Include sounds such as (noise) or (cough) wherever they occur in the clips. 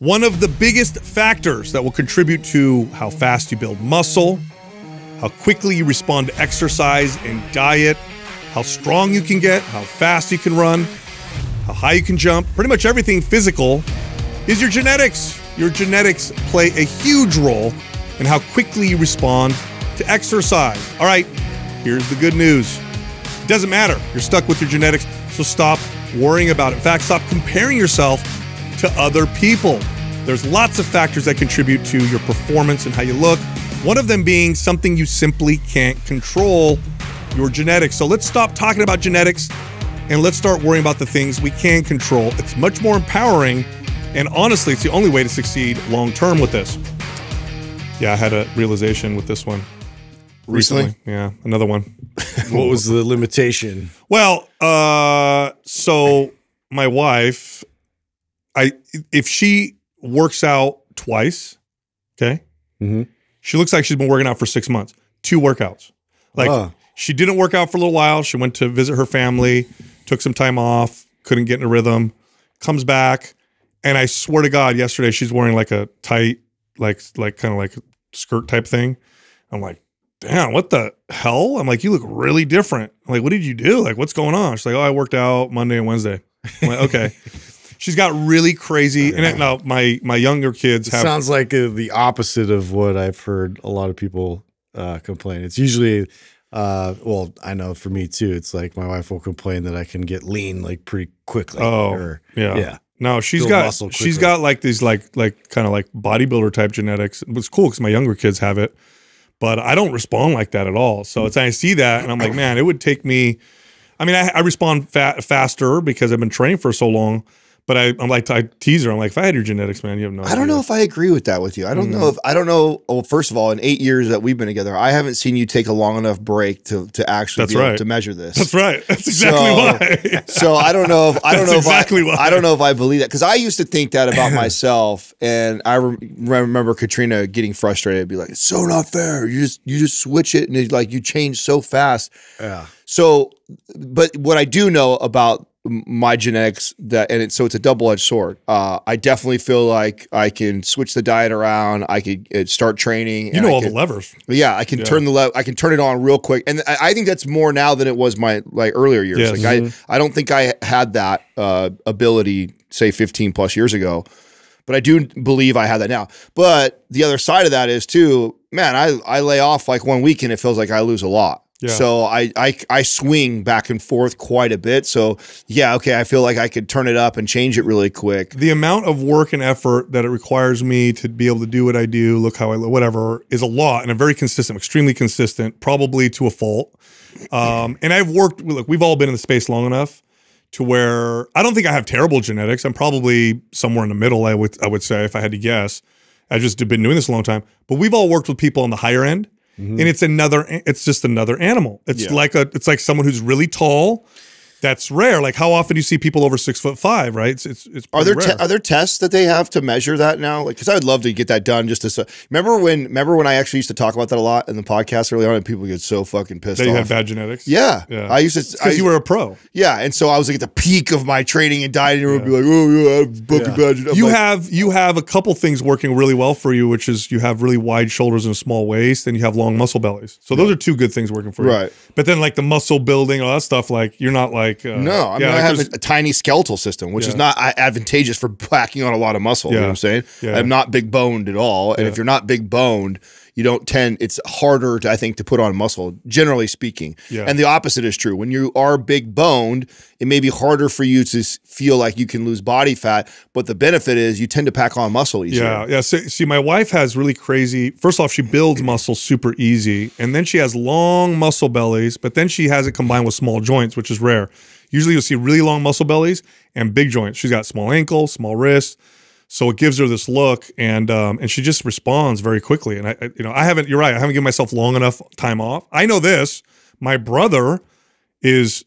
One of the biggest factors that will contribute to how fast you build muscle, how quickly you respond to exercise and diet, how strong you can get, how fast you can run, how high you can jump, pretty much everything physical is your genetics. Your genetics play a huge role in how quickly you respond to exercise. All right, here's the good news. It doesn't matter. You're stuck with your genetics, so stop worrying about it. In fact, stop comparing yourself to other people. There's lots of factors that contribute to your performance and how you look. One of them being something you simply can't control your genetics. So let's stop talking about genetics and let's start worrying about the things we can control. It's much more empowering. And honestly, it's the only way to succeed long term with this. Yeah, I had a realization with this one Recently? Yeah, another one. (laughs) What was the limitation? Well, uh, so my wife, I if she works out twice, okay, Mhm. she looks like she's been working out for six months. Two workouts. Like Ah. she didn't work out for a little while. She went to visit her family, took some time off, couldn't get in a rhythm, comes back, and I swear to God, yesterday she's wearing like a tight, like like kind of like a skirt type thing. I'm like, damn, what the hell? I'm like, you look really different. I'm like, what did you do? Like, what's going on? She's like, oh, I worked out Monday and Wednesday. I'm like, okay. (laughs) She's got really crazy. And now my my younger kids have sounds like uh, the opposite of what I've heard a lot of people uh, complain. It's usually, uh, well, I know for me too. It's like my wife will complain that I can get lean like pretty quickly. Oh, or, yeah. yeah. No, she's got she's got like these like like kind of like bodybuilder type genetics. It's cool because my younger kids have it, but I don't respond like that at all. So it's I see that and I'm like, man, it would take me. I mean, I, I respond fa- faster because I've been training for so long. But I, I'm like, I tease her. I'm like, if I had your genetics, man, you have no. I don't know if I agree with that with you. I don't know mm-hmm. if I don't know. Well, first of all, in eight years that we've been together, I haven't seen you take a long enough break to to actually That's be able right. to measure this. That's right. (laughs) That's exactly why. So I don't know if I don't That's know exactly if I, why. I don't know if I believe that because I used to think that about (clears throat) myself, and I re- remember Katrina getting frustrated, be like, "It's so not fair. You just you just switch it, and it's like you change so fast." Yeah. So, but what I do know about m- my genetics that and it, so it's a double-edged sword uh, i definitely feel like i can switch the diet around i could uh, start training you and know I all can- the levers. yeah i can Yeah. turn the le- i can turn it on real quick and I, I think that's more now than it was my like earlier years Yes. like i i don't think i had that uh, ability say 15 plus years ago but I do believe I have that now. But the other side of that is too, man, I, I lay off like one week and it feels like I lose a lot. Yeah. So I, I I swing back and forth quite a bit. So yeah, okay, I feel like I could turn it up and change it really quick. the amount of work and effort that it requires me to be able to do what I do, look how I look, whatever, is a lot, and I'm very consistent, extremely consistent, probably to a fault. Um, and I've worked. Look, we've all been in the space long enough to where I don't think I have terrible genetics. I'm probably somewhere in the middle. I would I would say if I had to guess. I've just been doing this a long time, but we've all worked with people on the higher end, and it's another. It's just another animal. It's Yeah. like a. It's like someone who's really tall. That's rare. Like how often do you see people over six foot five? Right? It's it's, it's Are there are there tests that they have to measure that now? Like, because I would love to get that done. Just to remember when remember when I actually used to talk about that a lot in the podcast early on, and people get so fucking pissed that you off. had bad genetics. yeah. Yeah. I used to. Because you were a pro. yeah, and so I was like at the peak of my training and dieting, and would be like, "Oh yeah, I have fucking bad." I'm You like, have you have a couple things working really well for you, which is you have really wide shoulders and a small waist, and you have long muscle bellies. So those are two good things working for you. Right. But then like the muscle building, all that stuff, like you're not like uh, No, I mean yeah, I have a, a tiny skeletal system, which is not uh, advantageous for (laughs) packing on a lot of muscle. You know what I'm saying? Yeah. I'm not big boned at all, and Yeah. if you're not big boned, you don't tend. It's harder, to, I think, to put on muscle, generally speaking. Yeah. And the opposite is true. When you are big boned, it may be harder for you to feel like you can lose body fat, but the benefit is you tend to pack on muscle easier. Yeah, yeah. So, see, my wife has really crazy. First off, she builds muscle super easy, and then she has long muscle bellies, but then she has it combined with small joints, which is rare. Usually, you'll see really long muscle bellies and big joints. She's got small ankles, small wrists, so it gives her this look, and um, and she just responds very quickly. And I, I- you know, I haven't. You're right. I haven't given myself long enough time off. I know this. My brother is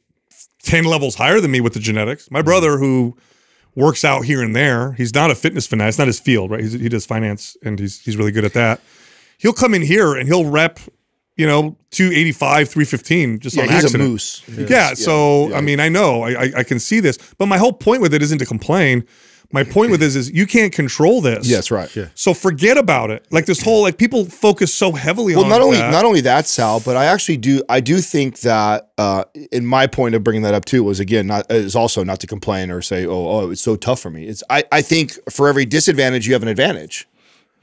ten levels higher than me with the genetics. My brother who works out here and there. He's not a fitness fanatic. It's not his field, right? He's, he does finance and he's he's really good at that. He'll come in here and he'll rep, you know, 285, 315 just Yeah, on he's accident. a moose. Yeah. so, I mean, I know, I, I, I can see this, but my whole point with it isn't to complain. My point with this is you can't control this. Yeah, that's right. Yeah. So forget about it. Like this whole like people focus so heavily Well, on not only that. not only that, Sal, but I actually do I do think that uh, in my point of bringing that up too was again not is also not to complain or say oh oh it's so tough for me. It's I I think for every disadvantage you have an advantage.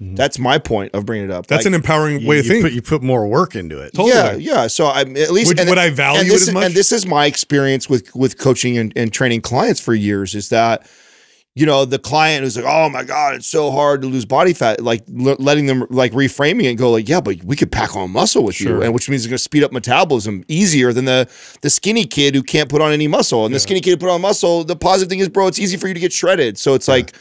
That's my point of bringing it up. Mm-hmm. That's Like, an empowering You, way of you thinking. put you put more work into it. Totally. Yeah, yeah. So I'm at least Would- would I value and it this as is- much? And this is my experience with with coaching and, and training clients for years. Is that you know the client who's like, oh my god, it's so hard to lose body fat. Like l- letting them like reframing it and go like, yeah, but we could pack on muscle with you, Sure. and which means it's going to speed up metabolism easier than the the skinny kid who can't put on any muscle. And the skinny kid who put on muscle, the positive thing is, bro, it's easy for you to get shredded. So it's like.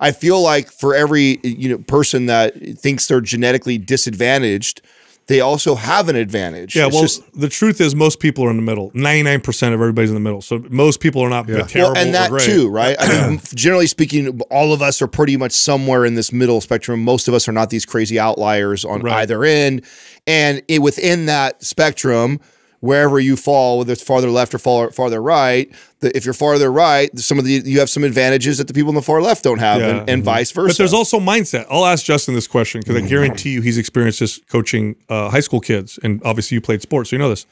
I feel like for every you know person that thinks they're genetically disadvantaged, they also have an advantage. yeah, It's well, just- the truth is most people are in the middle. Ninety nine percent of everybody's in the middle. So most people are not terrible well, and or that great. too, right? I mean, (clears throat) (clears throat) generally speaking, all of us are pretty much somewhere in this middle spectrum. Most of us are not these crazy outliers on Right. either end, and it, within that spectrum. Wherever you fall, whether it's farther left or far, farther right, the, if you're farther right, some of the you have some advantages that the people in the far left don't have, Yeah. and, and vice versa. But there's also mindset. I'll ask Justin this question because I guarantee you he's experienced this coaching uh, high school kids, and obviously you played sports, so you know this.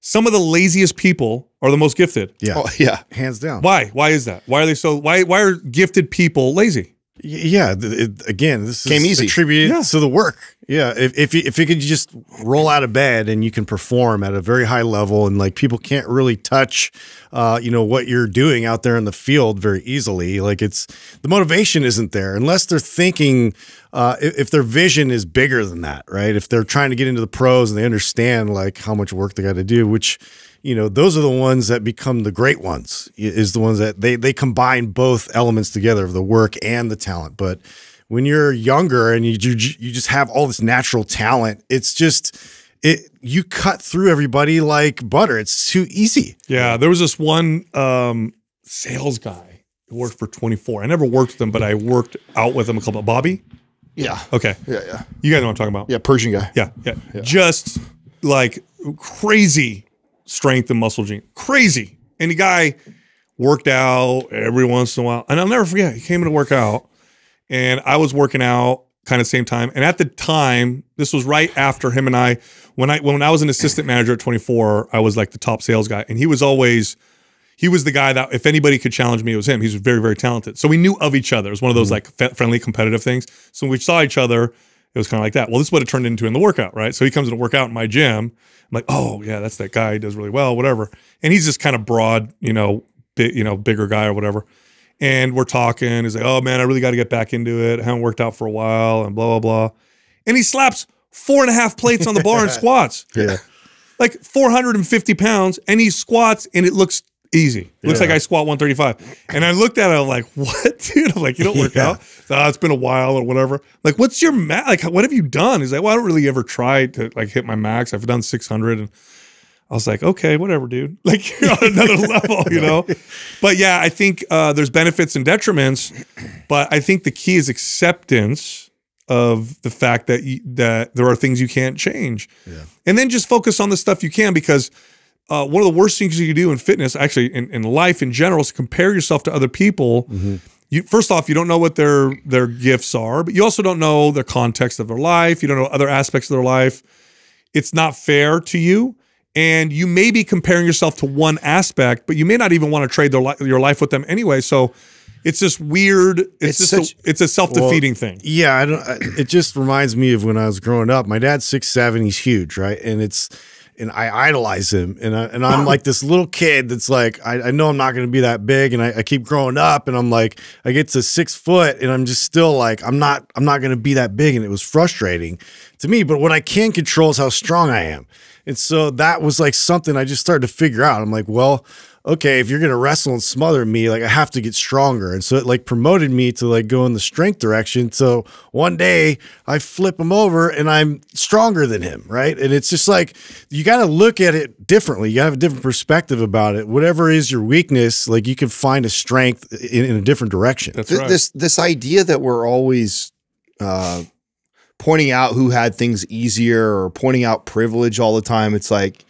Some of the laziest people are the most gifted. Yeah, Oh, yeah, hands down. Why? Why is that? Why are they so? Why? Why are gifted people lazy? Yeah, it, again, this is Came easy. attributed Yeah. to the work. Yeah, if if you, if you could just roll out of bed and you can perform at a very high level, and like people can't really touch, uh, you know, what you're doing out there in the field very easily. Like it's the motivation isn't there unless they're thinking, uh, if, if their vision is bigger than that, right? If they're trying to get into the pros and they understand like how much work they got to do, which you know those are the ones that become the great ones is the ones that they they combine both elements together of the work and the talent but when you're younger and you you, you just have all this natural talent it's just it you cut through everybody like butter it's too easy Yeah, there was this one um, sales guy who worked for 24. I never worked with him, but I worked out with him a couple. Bobby. yeah, Okay, yeah, yeah, you guys know what I'm talking about. yeah. Persian guy. Yeah, yeah. Just like crazy strength and muscle gene. Crazy. And the guy worked out every once in a while. And I'll never forget, he came in to work out and I was working out kind of same time. And at the time, this was right after him and I, when I when I was an assistant manager at 24, I was like the top sales guy. And he was always he was the guy that if anybody could challenge me, it was him. He's very, very talented. So we knew of each other. It was one of those mm-hmm. like fe- friendly, competitive things. So we saw each other, it was kind of like that. Well, this is what it turned into in the workout, right? So he comes in to work out in my gym. I'm like, oh yeah, that's that guy. He does really well, whatever. And he's just kind of broad, you know, big, you know, bigger guy or whatever. And we're talking. He's like, oh man, I really got to get back into it. I haven't worked out for a while, and blah blah blah. And he slaps four and a half plates on the bar and (laughs) squats yeah like 450 pounds and he squats and it looks easy. Looks Yeah. like I squat 135. And I looked at it, I'm like, (laughs) what, dude? I'm like, you don't work Yeah. out? So, "Ah, it's been a while or whatever. Like, what's your max? Like, what have you done? He's like, well, I don't really ever try to like hit my max. I've done 600 and I was like, okay, whatever, dude. (laughs) Like you're on another (laughs) level, you know? But yeah, I think uh, there's benefits and detriments, but I think the key is acceptance of the fact that you, that there are things you can't change. Yeah. And then just focus on the stuff you can because uh, one of the worst things you can do in fitness, actually in, in life in general, is compare yourself to other people. You first off, you don't know what their their gifts are, but you also don't know the context of their life. You don't know other aspects of their life. It's not fair to you, and you may be comparing yourself to one aspect, but you may not even want to trade their li- your life with them anyway. So it's just weird. It's, It's just such- a, it's a self defeating thing. Yeah, I don't. I, it just reminds me of when I was growing up. My dad's six seven. He's huge, right? And it's and I idolize him, and I, and I'm (laughs) like this little kid that's like I, I know I'm not going to be that big, and I, I keep growing up, and I'm like I get to six foot, and I'm just still like I'm not I'm not going to be that big, and it was frustrating to me. But what I can control is how strong I am, and so that was like something I just started to figure out. I'm like, well, okay, if you're gonna wrestle and smother me, like I have to get stronger. And so it like promoted me to like go in the strength direction. So one day I flip him over and I'm stronger than him, right? And it's just like you gotta look at it differently. You gotta have a different perspective about it. Whatever is your weakness, like you can find a strength in, in a different direction. That's right. This this idea that we're always uh, pointing out who had things easier or pointing out privilege all the time. It's like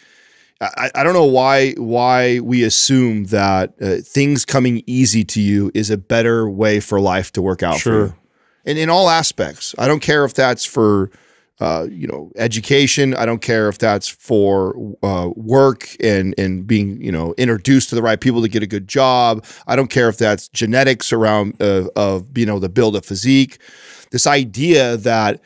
I, I don't know why why we assume that uh, things coming easy to you is a better way for life to work out for Sure. you. And in all aspects. I don't care if that's for uh, you know education. I don't care if that's for uh, work and and being you know introduced to the right people to get a good job. I don't care if that's genetics around uh, of being able to build a physique. This idea that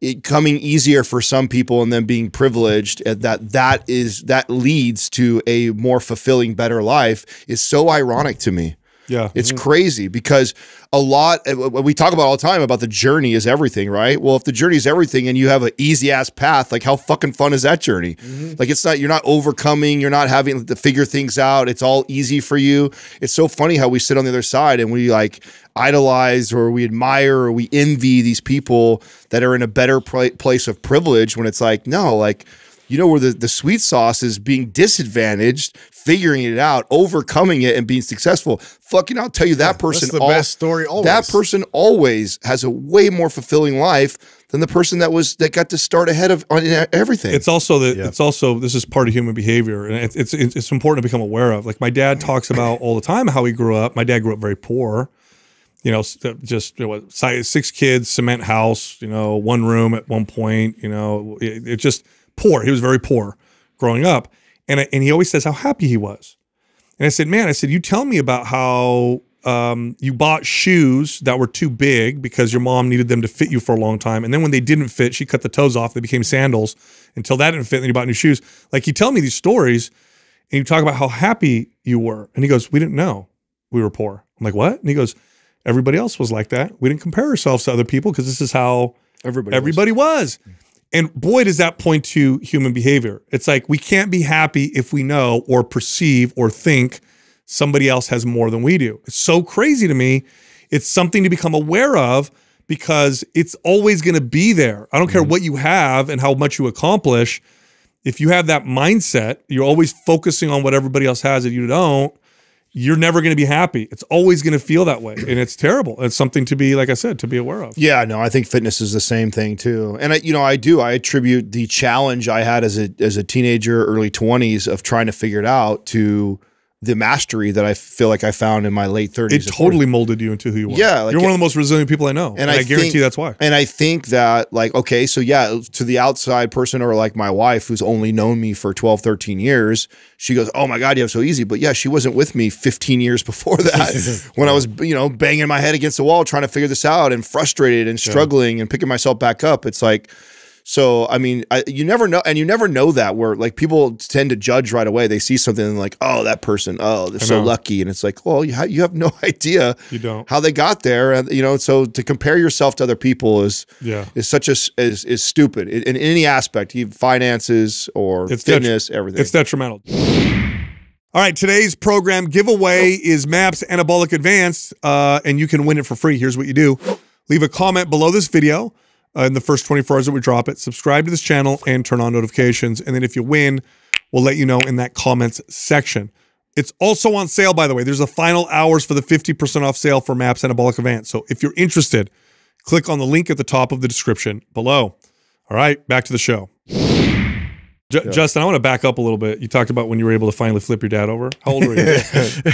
it coming easier for some people and then being privileged and that that is that leads to a more fulfilling better life is so ironic to me Yeah. it's crazy because a lot uh, we talk about all the time about the journey is everything right? Well if the journey is everything and you have an easy ass path like how fucking fun is that journey? Like it's not you're not overcoming you're not having to figure things out. It's all easy for you. It's so funny how we sit on the other side and we like idolize or we admire or we envy these people that are in a better pla place of privilege when it's like no like you know where the, the sweet sauce is being disadvantaged figuring it out overcoming it and being successful fucking i'll tell you that person That's the al- best story always. that person always has a way more fulfilling life than the person that was that got to start ahead of on everything It's also that Yeah. it's also this is part of human behavior, and it's, it's it's it's important to become aware of. Like my dad talks about all the time how he grew up. My dad grew up very poor. You know, uh, just you know, what, six kids, cement house. You know, one room at one point. You know, it, it just poor. He was very poor growing up, and I, and he always says how happy he was. And I said, man, I said, you tell me about how um, you bought shoes that were too big because your mom needed them to fit you for a long time. And then when they didn't fit, she cut the toes off. They became sandals until that didn't fit. And then you bought new shoes. Like you tell me these stories and you talk about how happy you were. And he goes, we didn't know we were poor. I'm like, what? And he goes, everybody else was like that. We didn't compare ourselves to other people because this is how everybody was. Everybody was. And boy, does that point to human behavior. It's like we can't be happy if we know or perceive or think somebody else has more than we do. It's so crazy to me. It's something to become aware of because it's always going to be there. I don't care mm-hmm. what you have and how much you accomplish. If you have that mindset, you're always focusing on what everybody else has that you don't, you're never going to be happy. It's always going to feel that way. And it's terrible. It's something to be, like I said, to be aware of. Yeah, no, I think fitness is the same thing too. And I, you know, I do. I attribute the challenge I had as a as a teenager, early twenties, of trying to figure it out to the mastery that I feel like I found in my late It thirties. totally molded you into who you are. Yeah, like you're one of the most resilient people I know, and, I, guarantee think- that's why. And I think that, like, okay, so yeah, to the outside person or like my wife who's only known me for 12, 13 years, she goes, Oh my God, you have so easy. But yeah, she wasn't with me 15 years before that (laughs) when I was, you know, banging my head against the wall trying to figure this out and frustrated and struggling and picking myself back up. It's like, so I mean, I, you never know, and you never know that where like people tend to judge right away. They see something and like, oh, that person, oh, they're so lucky, and it's like, well, you, ha- you have no (laughs) idea You don't. how they got there, and you know, so to compare yourself to other people is Yeah. is such a is is stupid in, in any aspect, even finances or It's fitness, everything. It's detrimental. All right, today's program giveaway is Maps Anabolic Advanced, uh, and you can win it for free. Here's what you do leave a comment below this video uh, in the first 24 hours that we drop it, subscribe to this channel, and turn on notifications. And then if you win, we'll let you know in that comments section. It's also on sale, by the way. There's a final hours for the 50% off sale for Maps Anabolic Advanced. So if you're interested, click on the link at the top of the description below. All right, back to the show. Ju- Justin, I want to back up a little bit. You talked about when you were able to finally flip your dad over. How old were you?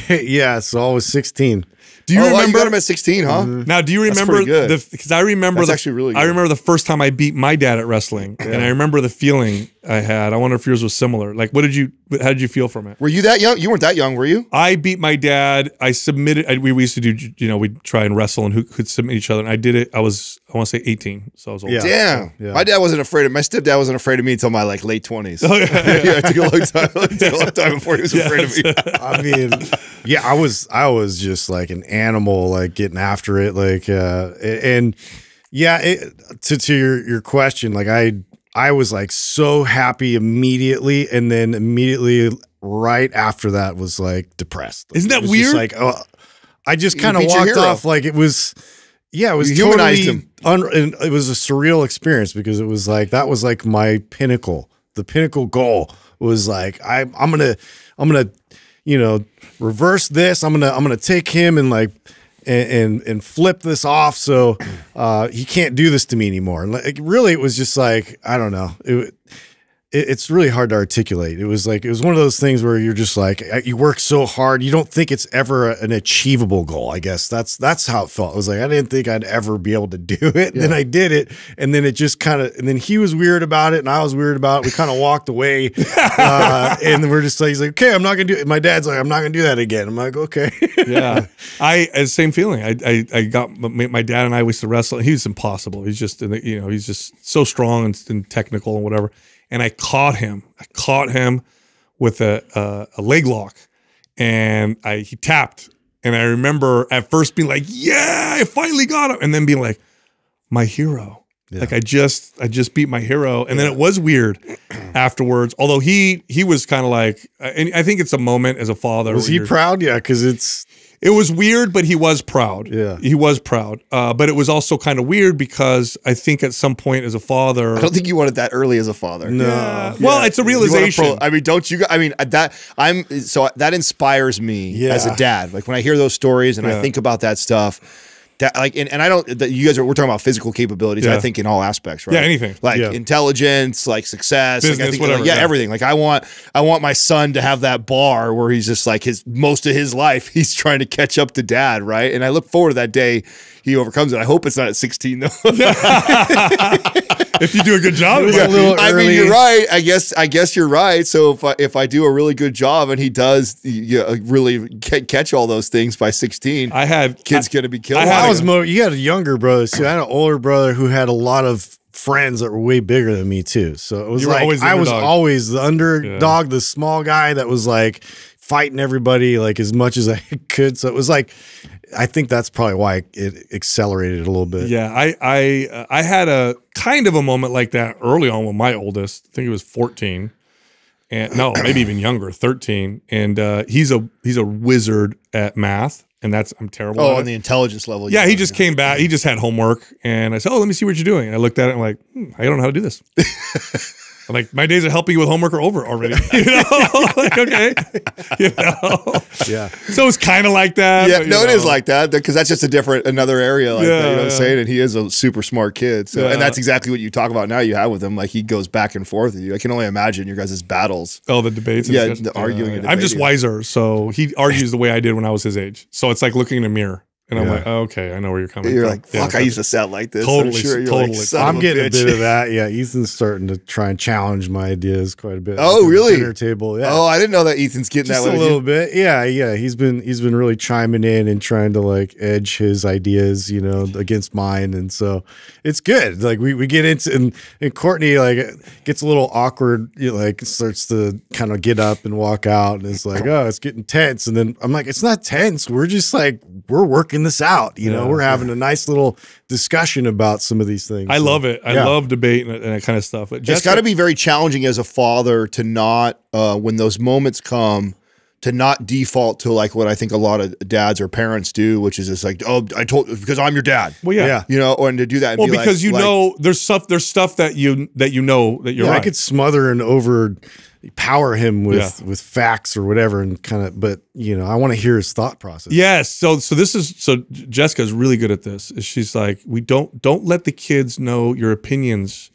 (laughs) yeah, so I was 16. Do you oh, wow, remember? got him at sixteen, huh? Mm-hmm. now, do you remember pretty good. the? Because I remember That's the, actually really I remember the first time I beat my dad at wrestling, and I remember the feeling I had. I wonder if yours was similar. Like, what did you? How did you feel from it? Were you that young? You weren't that young, were you? I beat my dad. I submitted. I, we, we used to do, you know, we'd try and wrestle and who could submit each other. And I did it. I was, I want to say 18. So I was old. Yeah. Damn. yeah. My dad wasn't afraid of my stepdad wasn't afraid of me until my like late twenties. Oh, (laughs) yeah. (laughs) yeah, it took a long time. (laughs) It took a long time before he was afraid of me. I mean, yeah, I was I was just like an animal, like getting after it, like uh and yeah, it, to to your your question, like I I was like so happy immediately, and then immediately right after that was like depressed. Isn't that weird? Like oh, I just kind of walked off like it was. Yeah, it was You totally him. it was a surreal experience because it was like that was like my pinnacle. The pinnacle goal was like I I'm gonna I'm gonna you know reverse this. I'm gonna I'm gonna take him and like and and, and flip this off so uh, he can't do this to me anymore. And like really, it was just like I don't know. It it's really hard to articulate. It was like it was one of those things where you're just like you work so hard, you don't think it's ever a- an achievable goal. I guess that's that's how it felt. It was like I didn't think I'd ever be able to do (laughs) it. And Then I did it, and then it just kind of and then he was weird about it, and I was weird about it. We kind of walked away, (laughs) uh, and we're just like he's like, okay, I'm not gonna do it. My dad's like, I'm not gonna do that again. I'm like, okay, yeah, (laughs) I same feeling. I I, I got my, my dad and I used to wrestle. He's impossible. He's just you know he's just so strong and, and technical and whatever. And I caught him. I caught him with a a, a leg lock, and I he tapped. And I remember at first being like, "Yeah, I finally got him," and then being like, "My hero." Like I just I just beat my hero, and then it was weird (clears throat) afterwards. Although he he was kind of like, uh, and I think it's a moment as a father. was he proud? Yeah, because it's it was weird, but he was proud. Yeah. he was proud. Uh, but it was also kind of weird because I think at some point as a father, I don't think you wanted that early as a father. no. Yeah. well, it's a realization. pro- I mean, don't you? I mean, that I'm so that inspires me Yeah. as a dad. Like when I hear those stories and I think about that stuff. That like and, and I don't that you guys are we're talking about physical capabilities. Yeah. I think in all aspects, right? Yeah, anything. like Yeah. intelligence, like success, like, I think, whatever, like, yeah, yeah. everything. Like I want I want my son to have that bar where he's just like his most of his life (laughs) he's trying to catch up to dad, right? And I look forward to that day he overcomes it. I hope it's not at 16 though. (laughs) (laughs) if you do a good job, yeah. a little I mean, you're right. I guess I guess you're right. So if I if I do a really good job and he does you uh, know, really catch all those things by 16, I had kid's I, gonna be killed. I had I a- was more. You had a younger brother too. I had an older brother who had a lot of friends that were way bigger than me too. So it was You like always I was always the underdog, the small guy that was like fighting everybody like as much as I (laughs) could. So it was like I think that's probably why it accelerated a little bit. yeah, I I uh, I had a kind of a moment like that early on with my oldest. I think he was 14. And no, (clears throat) maybe even younger, 13. And uh, he's a he's a wizard at math, and that's I'm terrible. oh, at on it. the intelligence level. Yeah, you he know, just came back. He just had homework, and I said, "Oh, let me see what you're doing." And I looked at it and I'm like, hmm, "I don't know how to do this." (laughs) I'm like, "My days of helping you with homework are over already." (laughs) You know, (laughs) like okay, you know. Yeah. So it's kind of like that. Yeah, but, you no, it is like that because that's just a different another area. Like Yeah, that, you know what I'm saying? And he is a super smart kid. So, Yeah. and that's exactly what you talk about now. You have with him, like he goes back and forth with you. I can only imagine your guys' battles. Oh, the debates. Yeah, discussions. the arguing and I'm just wiser, so he argues the way I did when I was his age. So it's like looking in a mirror, and I'm Yeah. like, oh, okay, I know where you're coming from. You're from. like, fuck, I used to sound like this. Totally, I'm sure you're totally. like, I'm of getting a, bit of that. Yeah, Ethan's starting to try and challenge my ideas quite a bit. Oh, really? Dinner table. Yeah. Oh, I didn't know that Ethan's getting just that a little you. bit yeah yeah he's been he's been really chiming in and trying to like edge his ideas you know against mine and so it's good like we, we get into and, and courtney like gets a little awkward you know, like starts to kind of get up and walk out and it's like oh it's getting tense and then i'm like it's not tense we're just like we're working this out you know we're having a nice little discussion about some of these things I So, love it. I yeah. love debate and, and that kind of stuff. But It's Jessica- got to be very challenging as a father to not, uh, when those moments come, to not default to like what I think a lot of dads or parents do, which is just like, oh, I told because I'm your dad, Well, yeah. Yeah. you know, or and to do that. And Well, be like- because you like, know there's stuff there's stuff that you that you know that you're yeah, right. I could smother and over power him with with facts or whatever and kind of but you know I want to hear his thought process. Yes. So so this is so Jessica's really good at this. Is she's like, we don't don't let the kids know your opinions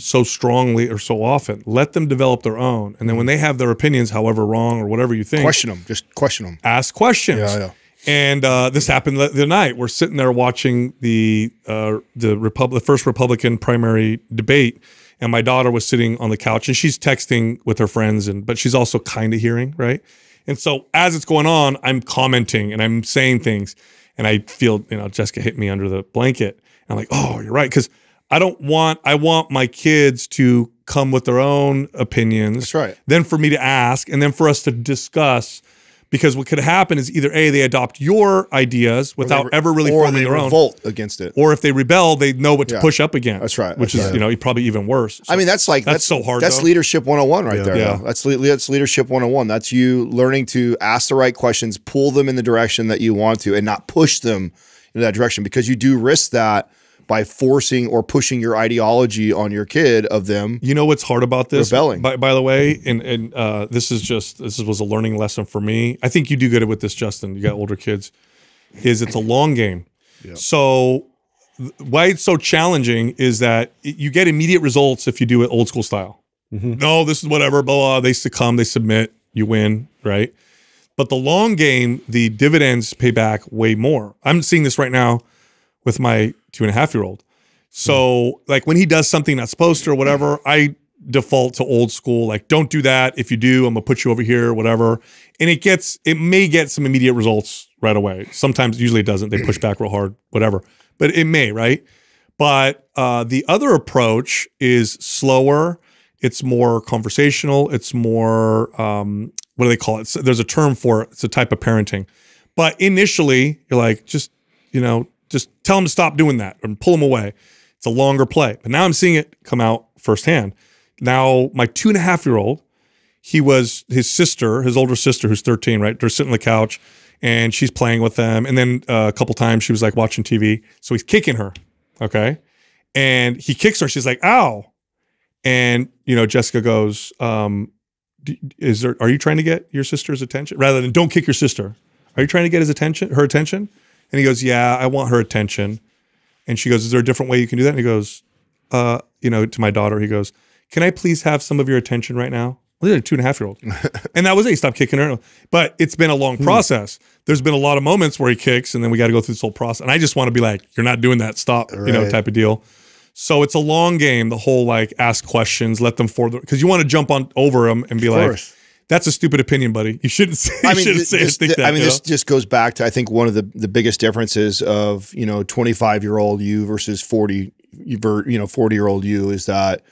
so strongly or so often. Let them develop their own. And then when they have their opinions, however wrong or whatever you think, question them, just question them. ask questions. Yeah, yeah. And uh, this happened the the night. We're sitting there watching the uh, the Republic, the first Republican primary debate, and my daughter was sitting on the couch, and she's texting with her friends, and but she's also kind of hearing, right? And so as it's going on, I'm commenting and I'm saying things, and I feel you know Jessica hit me under the blanket. And I'm like, oh, you're right, because I don't want I want my kids to come with their own opinions. That's right. Then for me to ask, and then for us to discuss. Because what could happen is either a they adopt your ideas without re- ever really or forming they their own, revolt against it. or if they rebel, they know what to Yeah. push up against. That's right, Which that's is right. you know probably even worse. I mean, that's like That's so hard, That's though. leadership 101 right Yeah. there. Yeah. though. That's le- that's leadership 101. That's you learning to ask the right questions, pull them in the direction that you want to, and not push them in that direction because you do risk that by forcing or pushing your ideology on your kid of them. You know what's hard about this? Rebelling. By, by the way, and and uh, this is just this was a learning lesson for me. I think you do good with this, Justin. You got older kids. Is it's a long game. So why it's so challenging is that you get immediate results if you do it old school style. No, this is whatever. Blah, blah. They succumb. They submit. You win. Right. But the long game, the dividends pay back way more. I'm seeing this right now with my two and a half year old. So, like when he does something not supposed to or whatever, I default to old school. Like, don't do that. If you do, I'm gonna put you over here, whatever. And it gets, it may get some immediate results right away. Sometimes, usually it doesn't. They push back real hard, whatever. But it may, right? But uh, the other approach is slower. It's more conversational. It's more um, what do they call it? There's a term for it. It's a type of parenting. But initially, you're like, just you know, just tell them to stop doing that and pull them away. It's a longer play. But now I'm seeing it come out firsthand. Now my two and a half year old, he was his sister, his older sister, who's 13, right? They're sitting on the couch and she's playing with them. And then uh, a couple times she was like watching TV. So he's kicking her. Okay. And he kicks her. She's like, ow. And, you know, Jessica goes, um, is there, are you trying to get your sister's attention? Rather than don't kick your sister. Are you trying to get his attention, her attention? And he goes, yeah, I want her attention. And she goes, is there a different way you can do that? And he goes, uh, you know, to my daughter, he goes, can I please have some of your attention right now? Well, they're a two and a half year old. (laughs) and that was it. He stopped kicking her. But it's been a long process. There's been a lot of moments where he kicks and then we got to go through this whole process. And I just want to be like, you're not doing that. Stop, you know, type of deal. So it's a long game, the whole like ask questions, let them forward because you want to jump on over them and be like, course. That's a stupid opinion, buddy. You shouldn't say, I mean, shouldn't th- say this, think that. I mean, this know? just goes back to I think one of the the biggest differences of you know 25 year old you versus 40 you know 40 year old you is that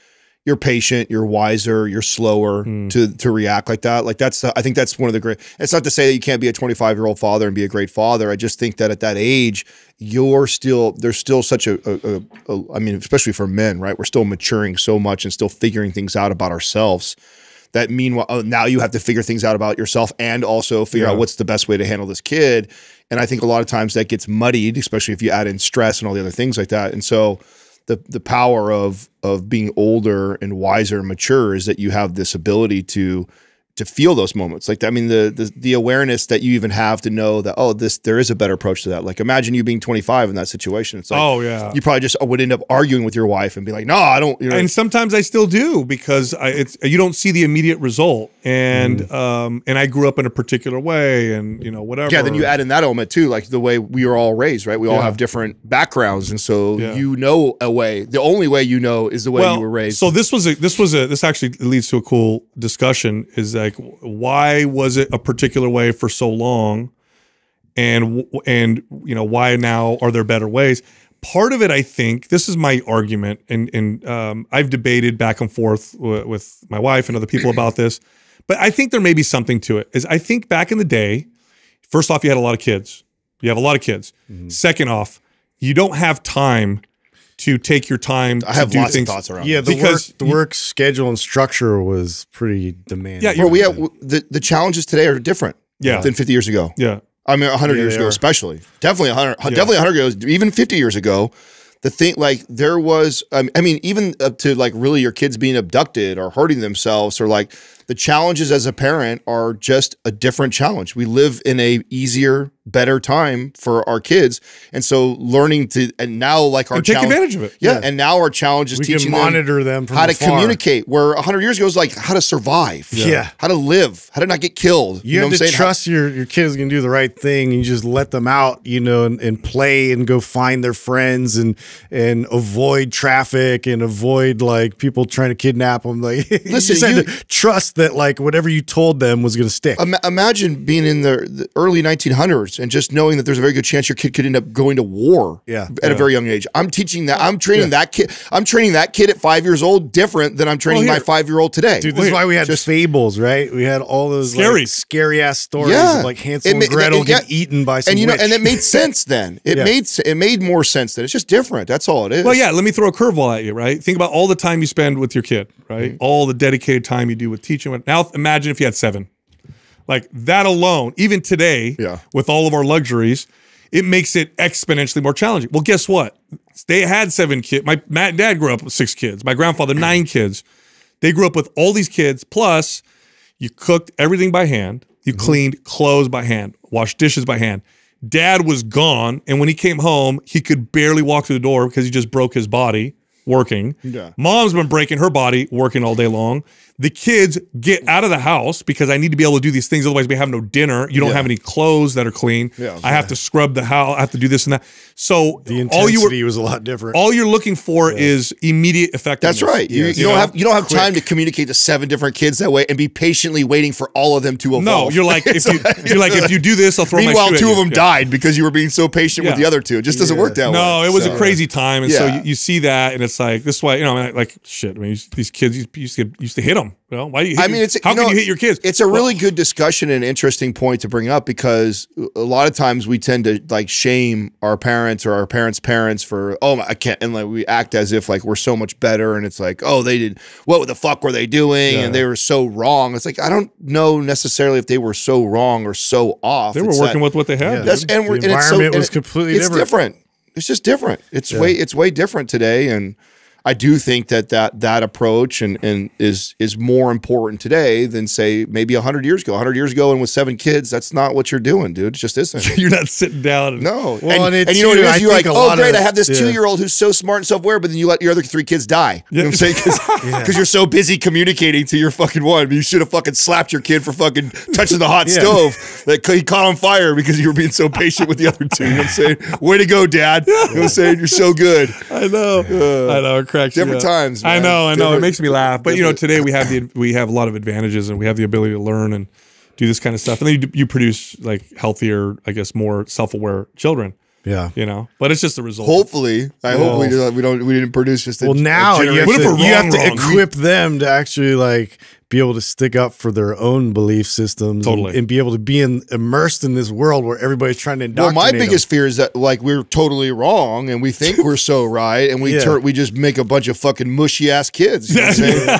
you're patient, you're wiser, you're slower Hmm. to to react like that. Like that's I think that's one of the great. It's not to say that you can't be a 25 year old father and be a great father. I just think that at that age, you're still there's still such a, a, a, a I mean, especially for men, right? We're still maturing so much and still figuring things out about ourselves that meanwhile oh, now you have to figure things out about yourself and also figure Yeah. out what's the best way to handle this kid and i think a lot of times that gets muddied especially if you add in stress and all the other things like that and so the the power of of being older and wiser and mature is that you have this ability to to feel those moments like i mean the, the the awareness that you even have to know that oh this there is a better approach to that like imagine you being 25 in that situation it's like oh yeah. you probably just would end up arguing with your wife and be like no i don't you know, and sometimes I still do because I, it's you don't see the immediate result, and Mm. um and I grew up in a particular way, and you know whatever. Yeah, then you add in that element too, like the way we are all raised, right? We all Yeah. have different backgrounds, and so Yeah. you know a way. The only way you know is the way you were raised. So this was a this was a this actually leads to a cool discussion. Is like why was it a particular way for so long, and and you know why now are there better ways? Part of it, I think, this is my argument, and and um, I've debated back and forth with my wife and other people about this, but I think there may be something to it. Is I think back in the day, first off, you had a lot of kids. You have a lot of kids. Second off, you don't have time to take your time. I have do lots things. of thoughts around. Yeah, the Because work, the you- work schedule and structure was pretty demanding. Yeah, Bro, we have the the challenges today are different. Yeah. than 50 years ago. Yeah. I mean, 100 Yeah, years ago, are. especially. Definitely 100, definitely 100 years, even 50 years ago. The thing, like, there was, um, I mean, even up to like really your kids being abducted or hurting themselves, or like the challenges as a parent are just a different challenge. We live in a easier, better time for our kids, and so learning to, and now like our And take advantage of it. Yeah, Yeah. and now our challenge is we teaching can them monitor them, from how to communicate. Where 100 years ago it was like how to survive, Yeah. how to live, how to not get killed. You, know have what I'm to saying? trust your your kids gonna do the right thing. And you just let them out, you know, and, and play and go find their friends and and avoid traffic and avoid like people trying to kidnap them. Like, (laughs) you Listen, had you- to trust that like whatever you told them was gonna stick. Ima- imagine being in the, the early 1900s and just knowing that there's a very good chance your kid could end up going to war Yeah. at a very young age. I'm teaching that. I'm training that kid. I'm training that kid at five years old different than I'm training Well, my five year old today. Dude, this is why we had Just- fables, right? We had all those Scary. like, scary ass stories Yeah. of like Hansel It and ma- Gretel yeah. get eaten by some and you know, witch. and it made (laughs) sense then. It Yeah. made it made more sense then. It's just different. That's all it is. Well, yeah, let me throw a curveball at you, right? Think about all the time you spend with your kid, right? Mm-hmm. All the dedicated time you do with teaching. Now imagine if you had seven. Like that alone, even today, Yeah. with all of our luxuries, it makes it exponentially more challenging. Well, guess what? They had seven kids. My Matt and Dad grew up with six kids. My grandfather, (clears throat) nine kids. They grew up with all these kids. Plus, you cooked everything by hand. You mm-hmm. cleaned clothes by hand, washed dishes by hand. Dad was gone, and when he came home, he could barely walk through the door because he just broke his body working. Yeah. Mom's been breaking her body working all day long. The kids get out of the house because I need to be able to do these things. Otherwise, we have no dinner. You don't Yeah. have any clothes that are clean. Yeah. I have to scrub the house. I have to do this and that. So The all you were intensity was a lot different. all you're looking for is immediate effectiveness. That's right. You, Yes. you don't know? have you don't have time to communicate to seven different kids that way and be patiently waiting for all of them to evolve. No, (laughs) (laughs) you're like if you you're like if you do this, I'll throw my Meanwhile, two you. of them Yeah. died because you were being so patient with the other two. It just doesn't Yeah. work that way. No, it was So- a crazy time, and so you, you see that, and it's like this is why you know, I mean, like shit. I mean, these kids you used to used to hit them. You know, why do you? Hit I your- mean, it's how you can know, you hit your kids? It's a really good discussion and interesting point to bring up because a lot of times we tend to like shame our parents or our parents' parents for oh my, I can't and like we act as if like we're so much better and it's like oh they did what the fuck were they doing and they were so wrong. It's like I don't know necessarily if they were so wrong or so off. they were It's working that- with what they had. Yeah. that's and, The we're, and it's so, environment and was it- completely it's different. different. It's just different. It's way it's way different today, and I do think that that that approach and and is is more important today than say maybe hundred years ago. hundred years ago, and with seven kids, that's not what you're doing, dude. It just isn't. (laughs) You're not sitting down. And, No, Well, and, and and you know what it too. I You're like, oh, great, of- I have this yeah. two year old who's so smart and self aware, but then you let your other three kids die. You know what I'm saying? Because (laughs) you're so busy communicating to your fucking one. You should have fucking slapped your kid for fucking touching the hot Yeah. stove that he caught on fire because you were being so patient with the other two. You know what I'm saying? Way to go, Dad. You know what I'm saying? You're so good. I know, I know. It cracks different up. times, I know, I know. Different- it makes me laugh. But you know, today we have the (laughs) we have a lot of advantages, and we have the ability to learn and do this kind of stuff. And then you, you produce like healthier, I guess, more self aware children. yeah. You know, but it's just the result. Hopefully, I hope we don't, we don't we didn't produce just a, Well, a now you have, to, we're you have to wrong? equip them to actually like be able to stick up for their own belief systems, and- Totally. and, be able to be in, immersed in this world where everybody's trying to indoctrinate Well, my biggest fear is that like we're totally wrong and we think we're so right and we (laughs) Yeah. turn we just make a bunch of fucking mushy ass kids. You know what I'm saying? (laughs)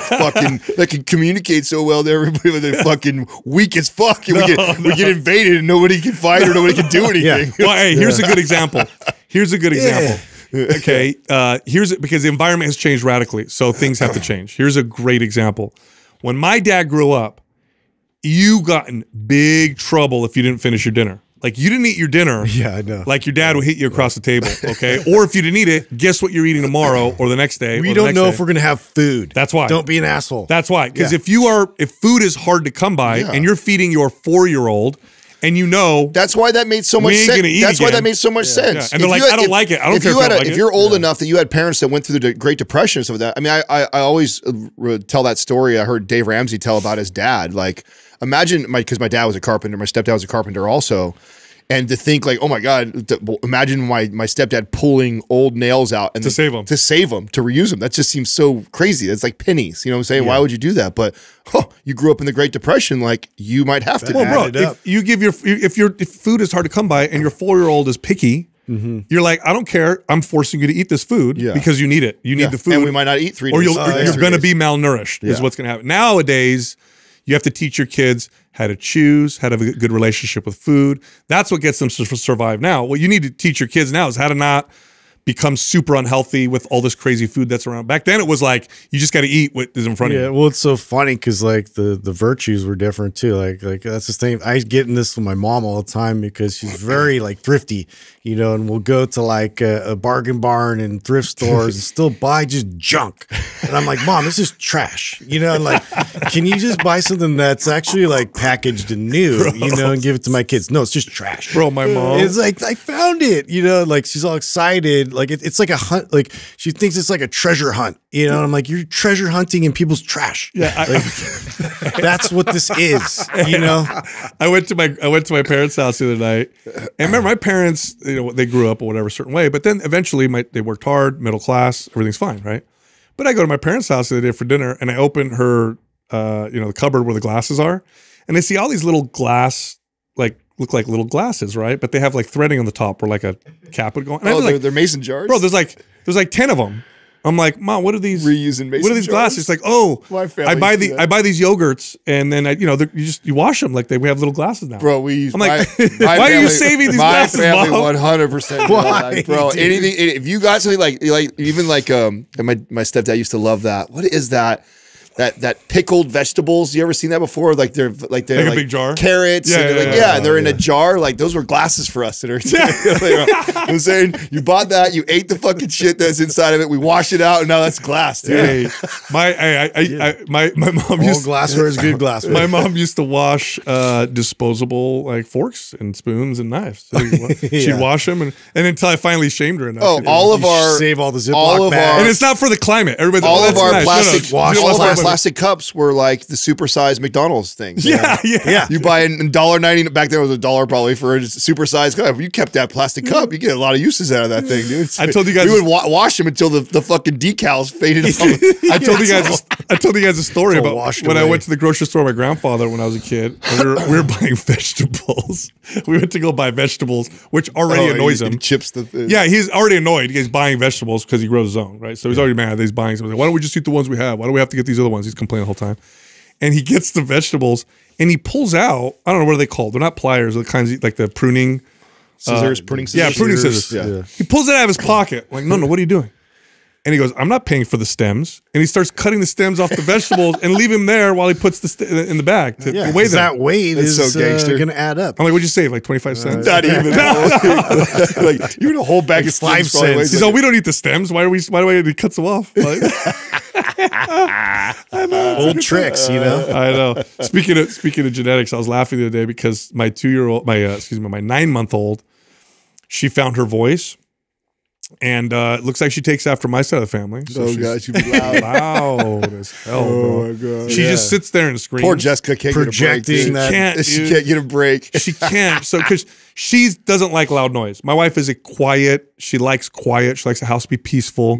fucking that can communicate so well to everybody, but they're (laughs) fucking weak as fuck. And we get we get invaded and nobody can fight or nobody can do anything. Well, hey, here's a good example. Here's a good example. Okay, uh, here's it because the environment has changed radically, so things have to change. Here's a great example. When my dad grew up, you got in big trouble if you didn't finish your dinner. Like you didn't eat your dinner. (laughs) Yeah, I know. Like your dad would hit you across the table. (laughs) Okay, or if you didn't eat it, guess what you're eating tomorrow or the next day. we don't know day. if we're gonna have food. That's why. Don't be an asshole. That's why. Because Yeah. if you are, if food is hard to come by, Yeah. and you're feeding your four year old, and you know That's why that made so much We ain't sense. gonna eat That's why that made so much sense. Yeah. And they're If like, you "I don't like it. I don't if care you if had a- like if you're old enough that you had parents that went through the Great Depression and stuff like that. I mean, I I, I always uh, tell that story. I heard Dave Ramsey tell about his dad. Like, imagine my because my dad was a carpenter, my stepdad was a carpenter also. And to think like, oh my God, th- well, imagine my my stepdad pulling old nails out and To save 'em. to save them, to reuse them. That just seems so crazy. It's like pennies. You know what I'm saying? Why would you do that? But oh, you grew up in the Great Depression, like you might have to. Well, bro, Add it up. if you give your if your if food is hard to come by and your four year old is picky, you're like, I don't care. I'm forcing you to eat this food. Yeah. because you need it. You need Yeah. the food, and we might not eat three or you'll, uh, you're, you're going to be malnourished. Is what's going to happen nowadays. You have to teach your kids how to choose, how to have a good relationship with food. That's what gets them to survive now. What you need to teach your kids now is how to not become super unhealthy with all this crazy food that's around. Back then, it was like you just got to eat what is in front of Yeah, you. well, it's so funny because like the the virtues were different too. Like like that's the same. I get in this with my mom all the time because she's very like thrifty, you know, and we'll go to like a, a bargain barn and thrift stores and still buy just junk. And I'm like, Mom, this is trash, you know. And like, can you just buy something that's actually like packaged and new, you know, and give it to my kids? No, it's just trash, Bro, my mom. It's like I found it, you know, like she's all excited. Like it, it's like a hunt. Like she thinks it's like a treasure hunt, you know. And I'm like, you're treasure hunting in people's trash. Yeah, I- (laughs) That's what this is, you know. I went to my I went to my parents' house the other night, and remember my parents, you know, they grew up or whatever certain way, but then eventually my they worked hard, middle class, everything's fine, right? But I go to my parents' house the other day for dinner, and I open her, uh, you know, the cupboard where the glasses are, and I see all these little glass, like look like little glasses, right? But they have like threading on the top where like a cap would go. on. And I Oh, they're, like, they're mason jars, bro, there's like there's like ten of them. I'm like, mom, what are these? reusing mason what are these jars? glasses? It's like, oh, My family I buy the that. I buy these yogurts, and then I, you know, you just you wash them like they we have little glasses now. Bro, we use I'm like, my, (laughs) my why are you saving these my glasses, family Mom? one hundred percent. (laughs) Why, Bro, dude? anything if you got something like like even like um my my stepdad used to love that. What is that? That that pickled vegetables. You ever seen that before? Like they're like they're Like a like big jar? carrots. Yeah, and they're yeah, like, yeah. yeah, and they're in a jar. Like those were glasses for us. That are, (laughs) I'm saying you bought that, you ate the fucking shit that's inside of it. We washed it out, and now that's glass. Dude. Hey, my I, I, I, I my my mom All used glassware is good glassware. my mom used to wash uh, disposable like forks and spoons and knives. So (laughs) she'd wash them, and, and until I finally shamed her. enough Oh, all it. of our save all the Ziploc all of bags. our and it's not for the climate. Everybody's all oh, of our nice. No, no, plastic, you wash- all want of our that. Plastic cups were like the supersized McDonald's things. Yeah, yeah, Yeah. You buy a dollar ninety back then it was a dollar probably for a supersized cup. You kept that plastic cup, you get a lot of uses out of that thing, dude. I told you guys we would wa- wash them until the, the fucking decals faded (laughs) off. I told you (laughs) guys. I told you guys a story It's all about washed when I went to the grocery store with my grandfather when I was a kid. We were we were (laughs) buying vegetables. We went to go buy vegetables, which already Oh, annoys he- him. he chips the Yeah, he's already annoyed. He's buying vegetables because he grows his own, right? So he's already mad that he's buying something. Why don't we just eat the ones we have? Why do we have to get these other ones? He's complaining the whole time. And he gets the vegetables and he pulls out, I don't know what are they called. They're not pliers, they're the kinds of, like the pruning. scissors, uh, pruning scissors. Yeah, pruning scissors. Yeah. He pulls it out of his pocket. Like, no, no, what are you doing? And he goes, I'm not paying for the stems. And he starts cutting the stems off the vegetables and leave him there while he puts the st- in the bag to, yeah, to weigh them. that weight That's is so gangster. uh, going to add up. I'm like, what'd you save? Like 25 cents? Not even. (laughs) (laughs) like even a whole bag of five stems cents. He's like like, we don't eat the stems. Why are we? Why do we? He cuts them off. (laughs) Like, Old tricks, you know. I know. Speaking of speaking of genetics, I was laughing the other day because my two year old, my uh, excuse me, my nine month old, she found her voice, and uh, it looks like she takes after my side of the family. So Oh she's gosh, you be (laughs) loud. loud as hell, bro. god. She just sits there and screams. Poor Jessica can't Projecting get a break. that- Can't, she dude. can't get a break. (laughs) she can't. So because she doesn't like loud noise. My wife is a quiet. She likes quiet. She likes the house to be peaceful.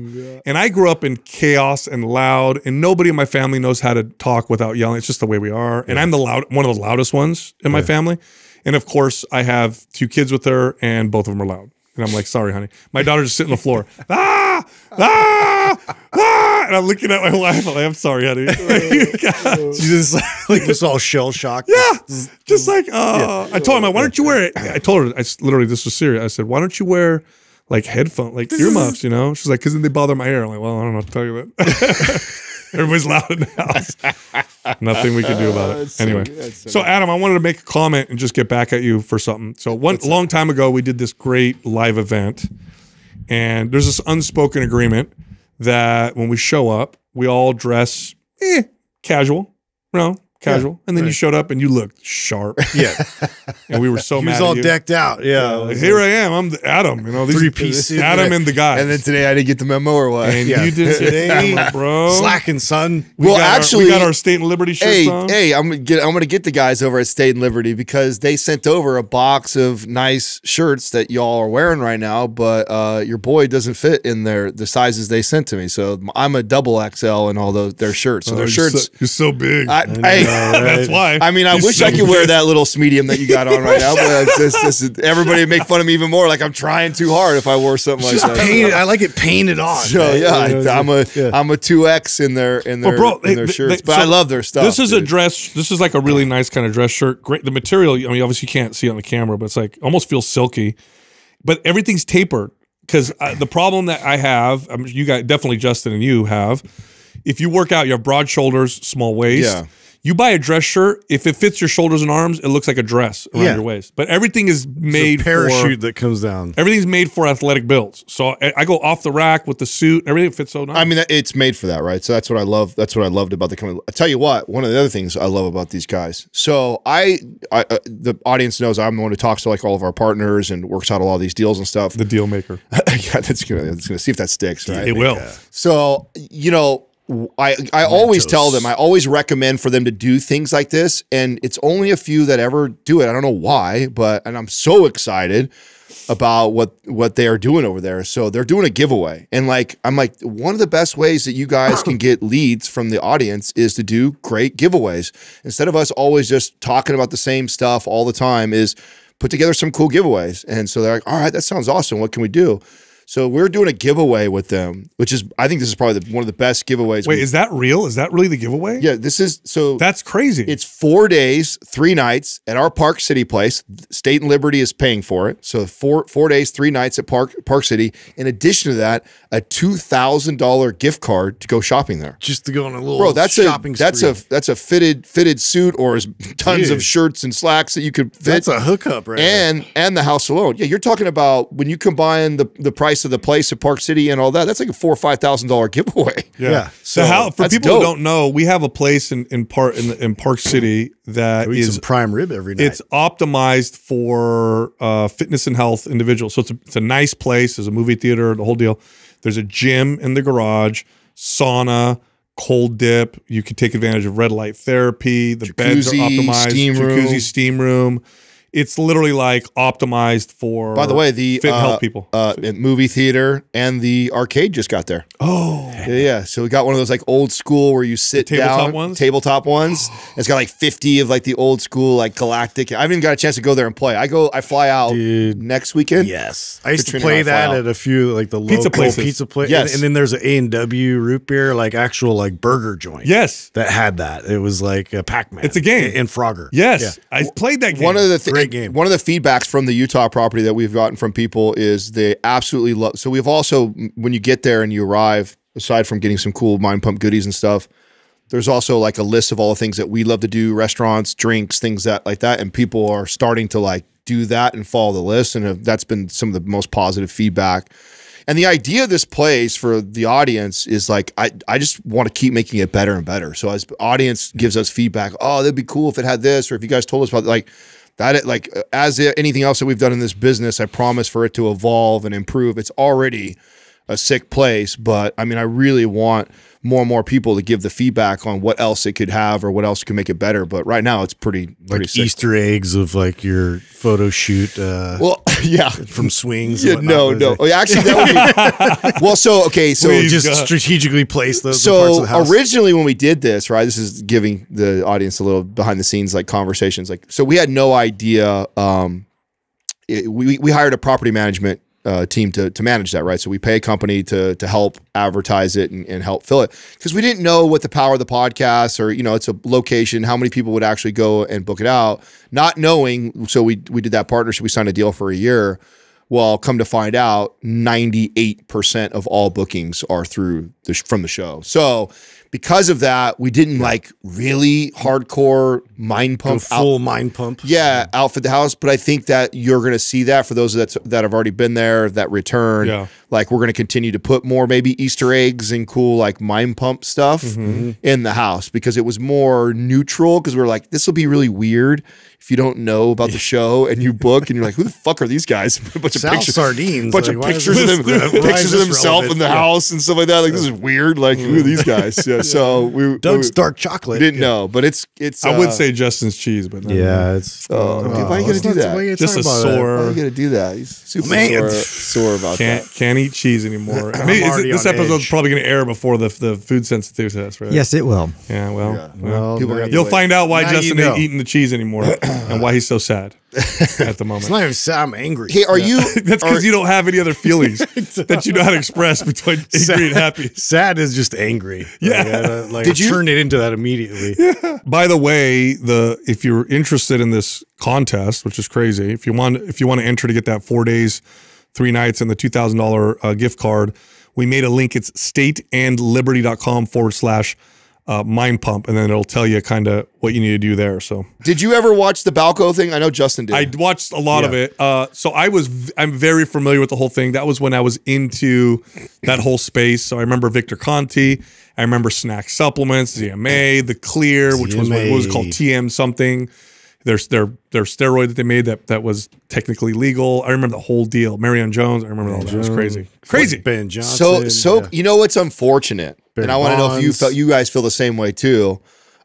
And I grew up in chaos and loud, and nobody in my family knows how to talk without yelling. It's just the way we are. And I'm the loud one of the loudest ones in my family. And of course, I have two kids with her, and both of them are loud. And I'm like, sorry, honey. My daughter just sitting on the floor. (laughs) Ah, ah, ah. And I'm looking at my wife. I'm like, I'm sorry, honey. (laughs) (laughs) She's just like just all shell shocked. Yeah, just like uh, I told him, why don't you wear it? I told her, I s- literally this was serious. I said, why don't you wear like headphones, like earmuffs? You know, she's like, because then they bother my ear. I'm like, well, I don't know what to tell you that. Everybody's loud in the house. (laughs) Nothing we can do about it. anyway, so, Adam, I wanted to make a comment and just get back at you for something. So one long time ago, we did this great live event, and there's this unspoken agreement that when we show up, we all dress eh, casual, you know, casual. and then you showed up and you looked sharp, (laughs) Yeah. and we were so He mad. was at all decked out. Yeah. Like, here I am. I'm the Adam. You know, these Three-piece suit. Adam and the guy. And then today I didn't get the memo or what? and Yeah. you did Today, bro. Slacking, son. We Well, got our- actually- we got our state and liberty shirts Hey, on. hey, I'm gonna get I'm gonna get the guys over at State and Liberty because they sent over a box of nice shirts that y'all are wearing right now, but uh, your boy doesn't fit in their the sizes they sent to me. So I'm a double XL in all those their shirts. So Oh, their shirts. So, you're so big. I, hey, That's why. I mean, I You're wish so I could wear that little medium that you got on right now, but it's just, this is- everybody would make fun of me even more. Like I'm trying too hard if I wore something like Just that. painted. I like it painted on. So man. yeah, You I, am a yeah. am a two X in their in their, But bro, in their they- shirts, they- but so I love their stuff. This is a dress. This is like a really nice kind of dress shirt. Great. The material. I mean, obviously you can't see it on the camera, but it's like almost feels silky. But everything's tapered because uh, the problem that I have, I mean, you guys definitely Justin and you have. If you work out, you have broad shoulders, small waist. Yeah. You buy a dress shirt. If it fits your shoulders and arms, it looks like a dress around Yeah. your waist. But everything is It's a made parachute for that comes down. everything's made for athletic builds. So I, I go off the rack with the suit. Everything fits so nice. I mean, it's made for that, right? So that's what I love. That's what I loved about the company. I tell you what, one of the other things I love about these guys. So I, I uh, the audience knows I'm the one who talks to like all of our partners and works out a lot of these deals and stuff. the deal maker. (laughs) yeah, that's gonna, that's gonna see if that sticks, right? It will. So, you know, I I always tell them, I always recommend for them to do things like this, and it's only a few that ever do it. I don't know why, but and I'm so excited about what what they are doing over there. So they're doing a giveaway, and like I'm like one of the best ways that you guys can get leads from the audience is to do great giveaways instead of us always just talking about the same stuff all the time. Is put together some cool giveaways, and so they're like, all right, that sounds awesome. What can we do? So we're doing a giveaway with them, which is I think this is probably the, one of the best giveaways. Wait, we- is that real? Is that really the giveaway? yeah, this is so That's crazy. it's four days, three nights at our Park City place. State and Liberty is paying for it. So four four days, three nights at Park Park City. In addition to that, a two thousand dollar gift card to go shopping there. Just to go on a little Bro, that's a shopping that's a spree. that's a fitted fitted suit or is tons of shirts and slacks that you could fit. that's a hookup right there. and and the house alone. Yeah, you're talking about when you combine the the price of the place at Park City and all that. That's like a four or five thousand dollar giveaway. (laughs) Yeah. So, So, how for that's people who don't know, we have a place in in Park in, in Park City that We eat is some prime rib every night. it's optimized for uh, fitness and health individuals. So it's a, it's a nice place. There's a movie theater, the whole deal. There's a gym in the garage, sauna, cold dip. You can take advantage of red light therapy. The beds are optimized. steam jacuzzi, room. steam room. It's literally like optimized for. By the way, the fit uh, health people. uh, movie theater and the arcade just got there. oh, Yeah, yeah. So we got one of those like old school where you sit tabletop down, ones? tabletop ones. It's got like fifty of like the old school like galactic. I haven't even got a chance to go there and play. I go, I fly out Dude. next weekend. Yes, I used to play and I fly that out. at a few like the Pizza local places. pizza place. Yes. and, and then there's an A and W root beer, like actual like burger joint. yes, that had that. It was like a Pac Man. It's a game. in Frogger. yes. Yeah. I played that game. One of the thi- Great game. One of the feedbacks from the Utah property that we've gotten from people is they absolutely love. So we've also when you get there and you arrive, aside from getting some cool mind pump goodies and stuff, there's also like a list of all the things that we love to do: restaurants, drinks, things that like that. And people are starting to like do that and follow the list, and that's been some of the most positive feedback. And the idea of this place for the audience is like I, I just want to keep making it better and better. So as audience gives us feedback, oh, that'd be cool if it had this, or if you guys told us about like that, like uh, as anything else that we've done in this business, I promise for it to evolve and improve. It's already a sick place, but I mean, I really want more and more people to give the feedback on what else it could have or what else could make it better. But right now, it's pretty pretty like sick. Easter eggs of like your photo shoot uh, Well, (laughs) yeah. from swings. Yeah, no, no. Oh, yeah, Actually, that would be (laughs) well. So okay, so Please. just God. strategically place those so of the house. originally when we did this right this is giving the audience a little behind the scenes like conversations like so we had no idea um it- we, we hired a property management uh, team to, to manage that right? So we pay a company to to help advertise it and, and help fill it. Because we didn't know what the power of the podcast or you know it's a location how many people would actually go and book it out. Not knowing so we we did that partnership we signed a deal for a year. Well, come to find out, 98% of all bookings are through the from the show. So, because of that, we didn't like really hardcore mind Go pump out- full mind pump. yeah, outfit the house. But I think that you're going to see that for those that that have already been there, that return. Yeah. Like we're going to continue to put more maybe Easter eggs and cool like mind pump stuff Mm-hmm. in the house because it was more neutral. Because we're like, this will be really weird if you don't know about the show and you book and you're like, who the fuck are these guys? (laughs) a bunch of Sal pictures, Sardines. bunch like, of why pictures of this- them, pictures of himself in the Yeah. house and stuff like that. Like this is weird. Like who are these guys? Yeah. So we Doug's we, dark we chocolate. didn't know, but it's it's. I would uh, say Justin's cheese, but no. Yeah, it's. Oh, okay. Why are you gonna do that? Just a sore. Why are you gonna do that? He's super Man. sore, sore about Can't that. can't eat cheese anymore. (laughs) I mean, is it, this episode's edge. probably going to air before the the food sensitivity test, right? Yes, it will. Yeah. Well, Yeah. well, Well, People are gonna you- you'll find out why Now you Justin know. ain't eating the cheese anymore (clears throat) and why he's so sad at the moment. It's not even sad. I'm angry. Hey, are you? (laughs) That's because you don't have any other feelings (laughs) that you know how to express between (laughs) angry and happy. Sad is just angry. Yeah. Like, I, like Did you- turn it into that immediately? By the way, the if you're interested in this contest, which is crazy, if you want if you want to enter to get that four days, three nights, and the two thousand dollar uh, gift card, we made a link. It's stateandliberty.com forward slash uh, mind pump, and then it'll tell you kind of what you need to do there. So Did you ever watch the Balco thing? I know Justin did. I watched a lot of it. Uh, so I was v- I'm very familiar with the whole thing. That was when I was into that whole space. So I remember Victor Conte. I remember SNAC supplements, ZMA, the Clear, which was what was called TM something. There's their their steroid that they made that that was technically legal. I remember the whole deal. Marion Jones. I remember all that. It was crazy, crazy. Ben Johnson. so so yeah. you know what's unfortunate, Barry and I want to know if you felt you guys feel the same way too.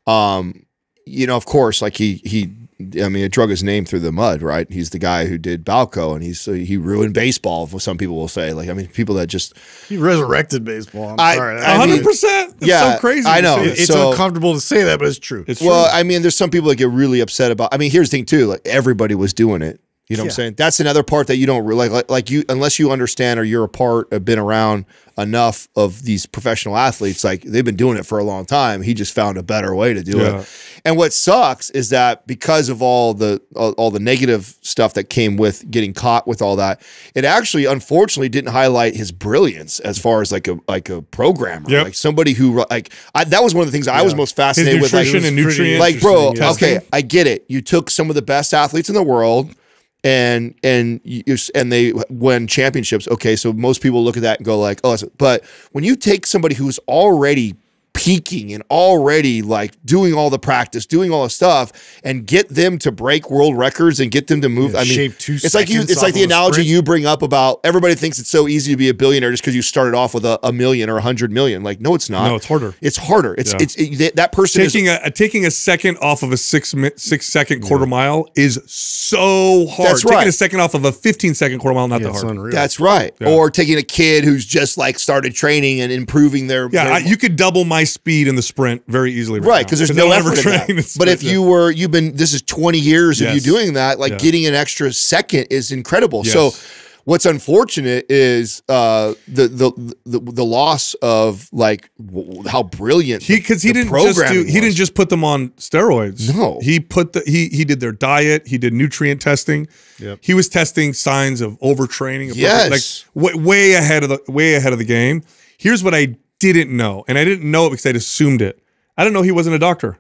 Um, you know, of course, like he he. I mean, it drug his name through the mud, right? He's the guy who did Balco, and he's uh, he ruined baseball. Some people will say, like, I mean, people that just he resurrected baseball. I'm I- sorry. I A mean- hundred percent. It's Yeah, so crazy. I know. it's so- uncomfortable to say that, but it's true. It's Well, true. I mean, there's some people that get really upset about. I mean, here's the thing too: like everybody was doing it, You know what Yeah. I'm saying? That's another part that you don't really like, like you unless you understand or you're a part of been around enough of these professional athletes. Like they've been doing it for a long time. He just found a better way to do Yeah. it. And what sucks is that because of all the all, all the negative stuff that came with getting caught with all that, it actually unfortunately didn't highlight his brilliance as far as like a like a programmer, Yep. like somebody who like I, that was one of the things I was most His fascinated with. Like, nutrition and nutrient. like bro okay i get it you took some of the best athletes in the world and and you and they win championships. Okay so most people look at that and go like oh but when you take somebody who's already peaking and already like doing all the practice doing all the stuff and get them to break world records and get them to move Yeah, i mean shave two it's like you. It's like the analogy sprint. you bring up about everybody thinks it's so easy to be a billionaire just because you started off with a, a million or a hundred million like no it's not No, it's harder. it's harder it's Yeah. it's it, that person taking a, a taking a second off of a six six second quarter mile is so hard. That's right. Taking a second off of a 15 second quarter mile not Yeah, that hard. unreal. That's right. Yeah. Or taking a kid who's just like started training and improving their Yeah, their- I, you could double my speed in the sprint very easily. Right, right because there's no effort in that. But if you were you've been this is 20 years of you doing that, like Yeah. getting an extra second is incredible. Yes. So what's unfortunate is uh the the the, the loss of like w- how brilliant he because he didn't just do he didn't just put them on steroids. No. he put the he he did their diet. He did nutrient testing. Yep. He was testing signs of overtraining. of- Yes. like way, way ahead of the way ahead of the game. Here's what I didn't know, and I didn't know it because I'd assumed it. I didn't know he wasn't a doctor.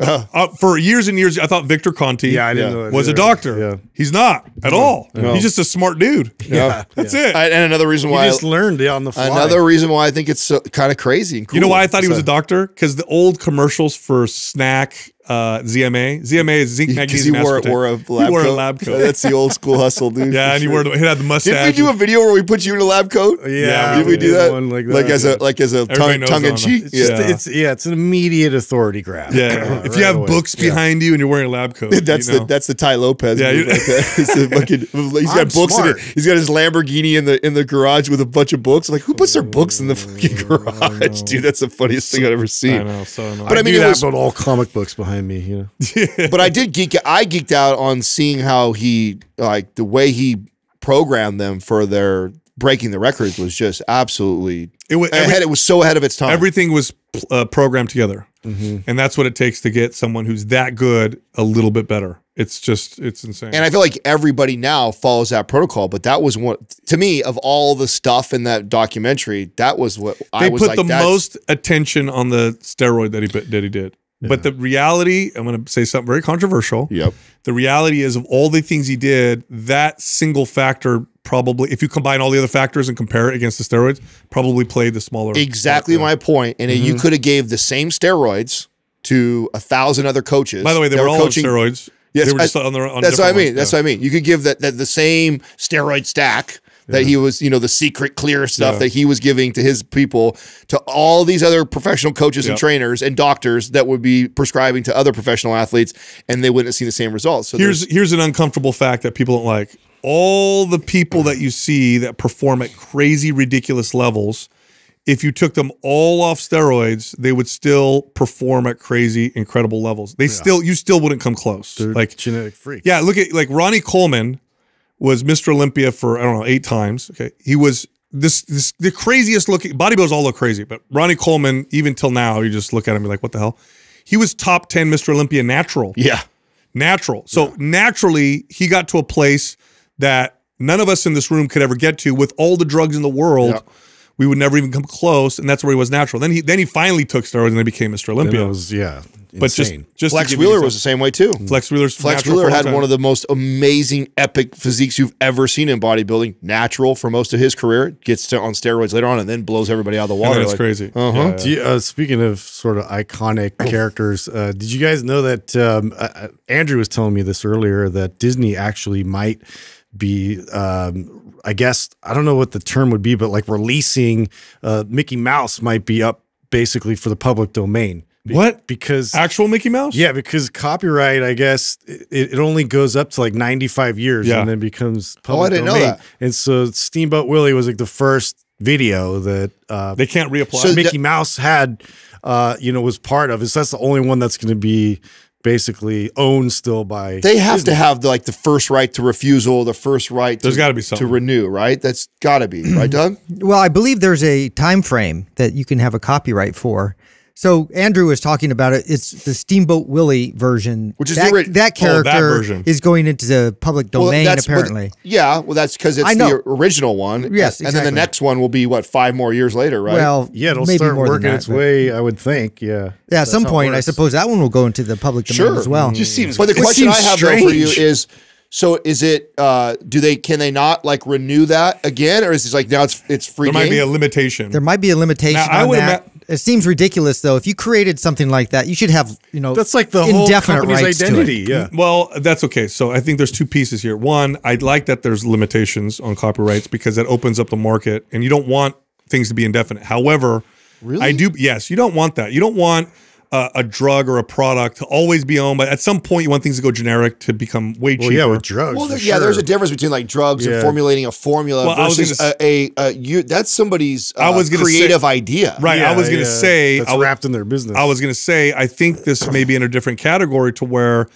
Uh-huh. Uh, for years and years, I thought Victor Conte Yeah, I didn't Yeah. know that was a doctor. Yeah. He's not at all. No. He's just a smart dude. (laughs) Yeah. (laughs) That's yeah. it. I- and another reason You why just learned it on the fly. another reason why I think it's so, kind of crazy and cool. You know why I thought he was a doctor? Because the old commercials for SNAC uh, ZMA, ZMA is zinc because he wore, aspartate. wore a lab he wore coat. a lab coat. (laughs) That's the old school hustle, dude. yeah, for and he sure. wore the, he had the mustache. Didn't we do a video where we put you in a lab coat? Yeah, Did we do that? One like Like, as yeah. a like as a Everybody tongue, knows tongue in on cheek. it. It's just, Yeah. it's yeah, it's an immediate authority grab. yeah, (laughs) if Right you have away. books behind you and you're wearing a lab coat, (laughs) That's you know. the that's the Tai Lopez. Yeah, move you- right there. It's the fucking, he's got I'm books in it. He's got his Lamborghini in the in the garage with a bunch of books. Like who puts their books in the fucking garage, dude? That's the funniest thing I've ever I seen. know, so. But I I, mean, do it that was- about all comic books behind me. You know, (laughs) But I did geek. I geeked out on seeing how he like the way he programmed them for their breaking the records was just absolutely it was every- ahead. It was so ahead of its time. everything was uh, programmed together, Mm-hmm. and that's what it takes to get someone who's that good a little bit better. It's just it's insane. And I feel like everybody now follows that protocol, but that was one to me of all the stuff in that documentary. That was what I they was put like. the most attention on the steroid that he that he did. But the reality, I'm going to say something very controversial. Yep. The reality is, of all the things he did, that single factor probably, if you combine all the other factors and compare it against the steroids, probably played the smaller. Exactly my point. And Mm-hmm. you could have gave the same steroids to a thousand other coaches. By the way, they that were all coaching. on steroids. Yes, they were I- just on their. On That's what I mean. ones, That's yeah. what I mean. You could give that, that the same steroid stack that he was, you know, the secret clear stuff Yeah. that he was giving to his people to all these other professional coaches and trainers and doctors that would be prescribing to other professional athletes, and they wouldn't see the same results. So Here's here's an uncomfortable fact that people don't like. All the people that you see that perform at crazy, ridiculous levels, if you took them all off steroids, they would still perform at crazy, incredible levels. They still, you still wouldn't come close. they're like, genetic freaks. yeah, look at like Ronnie Coleman was Mr. Olympia for I don't know eight times. Okay, he was this this the craziest looking bodybuilders all look crazy, but Ronnie Coleman even till now you just look at him and be like, what the hell? He was top ten Mr. Olympia natural yeah. natural. So naturally, he got to a place that none of us in this room could ever get to with all the drugs in the world. Yeah. We would never even come close, and that's where he was natural. Then he then he finally took steroids and then became Mr. Olympia. it was yeah, but just insane. just to Flex Wheeler was the same way too. Flex Wheeler's Flex Wheeler had long one of the most amazing epic physiques you've ever seen in bodybuilding. Natural for most of his career, gets to, on steroids later on, and then blows everybody out of the water. That's Like, crazy. Uh-huh. Yeah, yeah. You, uh, speaking of sort of iconic (clears throat) characters, uh, did you guys know that um, uh, uh, Andrew was telling me this earlier that Disney actually might be, um, I guess, I don't know what the term would be, but like releasing uh, Mickey Mouse might be up basically for the public domain. Be- What? Because Actual Mickey Mouse? yeah, because copyright, I guess, it, it only goes up to like 95 years Yeah. and then becomes public Oh, I didn't know domain. that. And so Steamboat Willie was like the first video that uh, They can't reapply. So- Mickey Mouse had, uh, you know, was part of. Is that's the only one that's going to be basically owned still by. They have Disney. to have the, like the first right to refusal, the first right. There's to, gotta be something to renew, right? That's got to be right, (clears throat) Doug. Well, I believe there's a time frame that you can have a copyright for. So Andrew was talking about it. It's the Steamboat Willie version, Which is the that, ori- that Oh, character version. is going into the public domain. well, apparently, yeah, well, that's because it's the original one. Yes, and then the next one will be what five more years later, right? well, Yeah, it'll maybe start more working that, its way. I would think. Yeah. Yeah, at some point, I suppose that one will go into the public domain Sure. as well. Just seems. But the it question I seems have though for you is: so is it? uh Do they? Can they not like renew that again, or is it like now it's it's free? There might be a limitation. There might be a limitation Now, I on would that. Ima- it seems ridiculous, though. If you created something like that, you should have, you know, That's like the whole indefinite company's rights to it. identity. Yeah. Mm-hmm. Well, that's okay. So I think there's two pieces here. One, I'd like that there's limitations on copyrights because that opens up the market, and you don't want things to be indefinite. However, I do. Yes, you don't want that. You don't want uh, a drug or a product to always be owned. But at some point, you want things to go generic to become way Well, cheaper. yeah, with drugs. Well, for there- yeah, there's a difference between like drugs and formulating a formula Well, I was versus gonna a, a, a you. That's somebody's uh, I was gonna say- creative idea. right. I was gonna yeah. say. that's I, w- wrapped in their business. I was gonna say. I think this may be in a different category to where.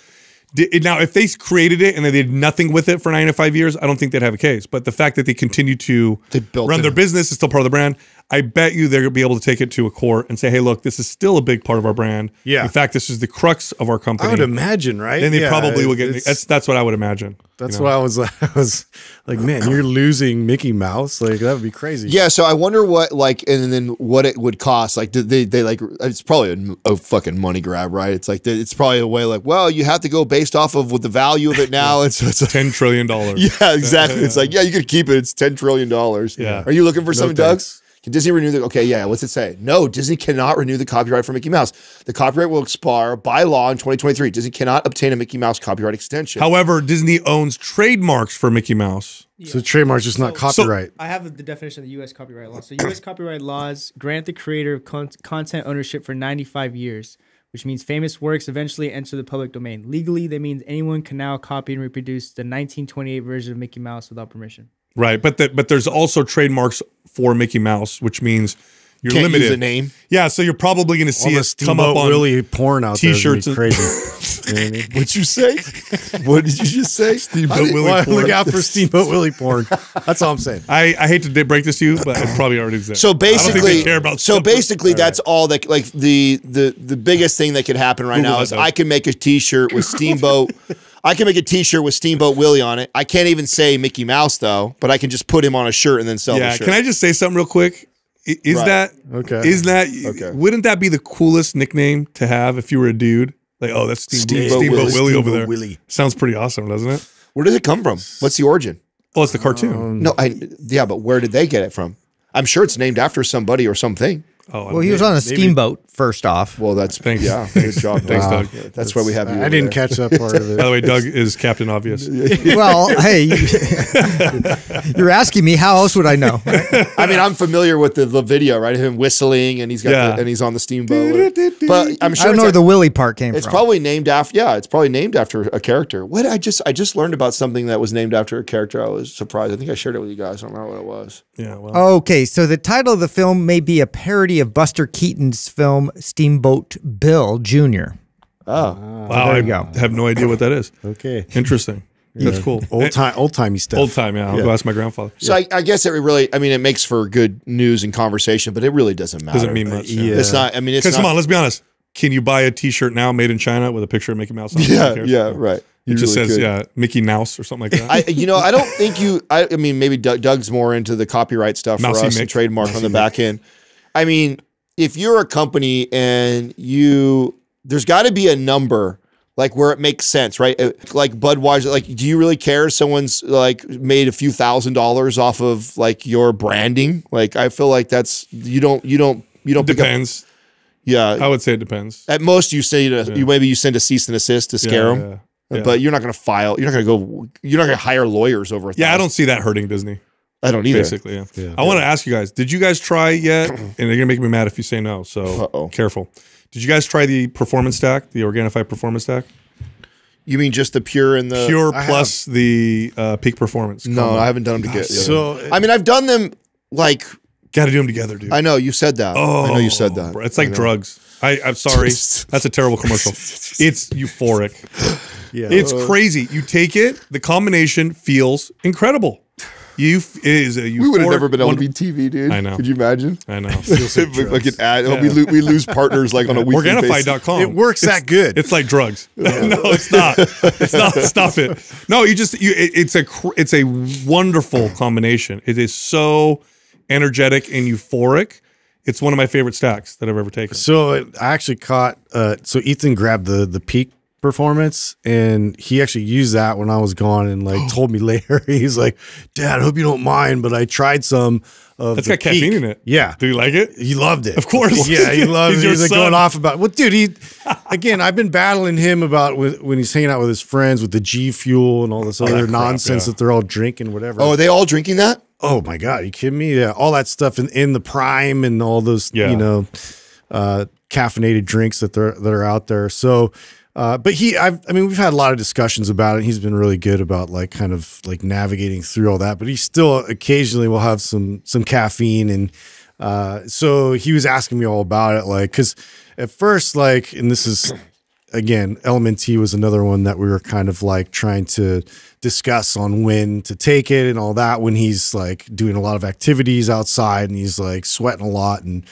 di- Now, if they created it and they did nothing with it for nine to five years, I don't think they'd have a case. But the fact that they continue to They built run it. their business is still part of the brand. I bet you they're gonna be able to take it to a court and say, "Hey, look, this is still a big part of our brand. Yeah. In fact, this is the crux of our company." I would imagine, right? then they Yeah, probably will get. That's that's what I would imagine. That's you know? what I was. (laughs) I was like, man, you're losing Mickey Mouse. Like that would be crazy. Yeah, so I wonder what like, and then what it would cost. Like, did they they like? It's probably a, a fucking money grab, right? It's like it's probably a way like, well, you have to go based off of what the value of it now. (laughs) It's, it's like, ten trillion dollars. (laughs) yeah, exactly. It's like yeah, you could keep it. It's ten trillion dollars. Yeah. Are you looking for something, Doug? thanks. Can Disney renew the? Okay, yeah. What's it say? No, Disney cannot renew the copyright for Mickey Mouse. The copyright will expire by law in 2023. Disney cannot obtain a Mickey Mouse copyright extension. However, Disney owns trademarks for Mickey Mouse. So trademark's just not copyright. I have the definition of the U.S. copyright law. So, U.S. copyright laws grant the creator of con- content ownership for 95 years, which means famous works eventually enter the public domain. Legally, that means anyone can now copy and reproduce the 1928 version of Mickey Mouse without permission. Right, but the, but there's also trademarks for Mickey Mouse, which means you're Can't limited. use a name. Yeah, so you're probably going to see the it come up Steamboat on. Willie porn out there. is gonna t-shirts be and- crazy. You know what I mean? What'd you say? what did you just say? Steamboat Willie Well, porn. look out for Steamboat Willie porn. That's all I'm saying. I, I hate to break this to you, but it probably already exists. So I don't think basically, they care about so stuff. basically, that's all that like the the the biggest thing that could happen right Google now is I can make a T-shirt with (laughs) Steamboat. I can make a T-shirt with Steamboat Willie on it. I can't even say Mickey Mouse though, but I can just put him on a shirt and then sell the yeah. shirt. Can I just say something real quick? Is Right. that Okay. Is that Okay. Wouldn't that be the coolest nickname to have if you were a dude? Like, oh, that's Steamboat, Steamboat Steamboat, Willie. Willie over there. Willie. Sounds pretty awesome, doesn't it? Where does it come from? What's the origin? Well, it's the cartoon. Um, no, I yeah, but where did they get it from? I'm sure it's named after somebody or something. Oh, I Well, he was on a steamboat first off. Well, that's (laughs) Thanks. Yeah, good job. (laughs) Thanks, Wow. Doug. Yeah, That's why we have you. I didn't there. catch that part of it. (laughs) By the way, Doug is Captain Obvious. well, hey, you're asking me how else would I know? I mean, I'm familiar with the, the video, right? Him whistling and he's got Yeah. the, and he's on the steamboat. But I'm I sure don't know where the Willie part came It's from. probably named after. Yeah, it's probably named after a character. What I just I just learned about something that was named after a character. I was surprised. I think I shared it with you guys. I don't know what it was. Yeah, well, Okay, so the title of the film may be a parody of Buster Keaton's film Steamboat Bill Jr. Oh, wow, there I you go. have no idea what that is. Okay. Interesting. That's cool. Old time, old timey stuff. Old time, yeah. I'll go ask my grandfather. so I, I guess it really. I mean, it makes for good news and conversation, but it really doesn't matter. Doesn't mean much. yeah. It's not. I mean, it's not. come on, let's be honest. Can you buy a T-shirt now made in China with a picture of Mickey Mouse? on it? (laughs) Yeah, cares? yeah, right. It You just really says could. yeah, Mickey Mouse or something like that. I, you know, I don't think you. I, I mean, maybe Doug, Doug's more into the copyright stuff Mousy for us and Mick. trademark on the back end. (laughs) I mean, if you're a company and you, there's got to be a number like where it makes sense, right? Uh, Like Budweiser, like, do you really care? if Someone's like made a few thousand dollars off of like your branding. Like, I feel like that's you don't you don't you don't pick up. depends. Yeah, I would say it depends. at most you say to, you maybe you send a cease and assist to scare Yeah, them. yeah, yeah. But you're not going to file. You're not going to go. You're not going to hire lawyers over. A Yeah, I don't see that hurting Disney. I don't either. Basically, yeah. I want to ask you guys: Did you guys try yet? (clears throat) and they're gonna make me mad if you say no. So Uh-oh. careful. Did you guys try the performance stack, the Organifi performance stack? You mean just the pure and the Pure I plus the uh, peak performance. No, combo. I haven't done them to get. the So. I mean, I've done them like Got to do them together, dude. I know you said that. Oh, I know you said that. bro, It's like I drugs. I, I'm sorry. (laughs) That's a terrible commercial. (laughs) It's euphoric. Yeah. It's crazy. You take it, the combination feels incredible. You f- it is a euphoric. We would have never been able to wonder- be TV, dude. I know. Could you imagine? I know. (laughs) like an ad. We, lo- we lose partners like on a (laughs) weekly basis. Organifi.com. It works It's- that good. It's like drugs. (laughs) no, it's not. It's not. Stop it. No, you just you. It, it's a cr- it's a wonderful (clears throat) combination. It is so energetic and euphoric. It's one of my favorite stacks that I've ever taken. So I actually caught. Uh, so Ethan grabbed the the peak performance, and he actually used that when I was gone, and like (gasps) told me later. (laughs) He's like, "Dad, I hope you don't mind, but I tried some of That's the got caffeine in it. Yeah, Do you like it? he loved it. Of course. Yeah, he (laughs) loved He's it. your He's like son. going off about well, dude. He (laughs) again, I've been battling him about with, when he's hanging out with his friends with the G Fuel and all this other that crap, nonsense yeah. that they're all drinking, whatever. Oh, are they all drinking that? Oh my god, you kidding me? Yeah, all that stuff in, in the prime and all those Yeah. you know uh caffeinated drinks that they're that are out there. So uh but he I've I mean we've had a lot of discussions about it. He's been really good about like kind of like navigating through all that, but he still occasionally will have some some caffeine and uh so he was asking me all about it like cuz at first like and this is (clears throat) again, Element T was another one that we were kind of like trying to discuss on when to take it and all that when he's like doing a lot of activities outside and he's like sweating a lot and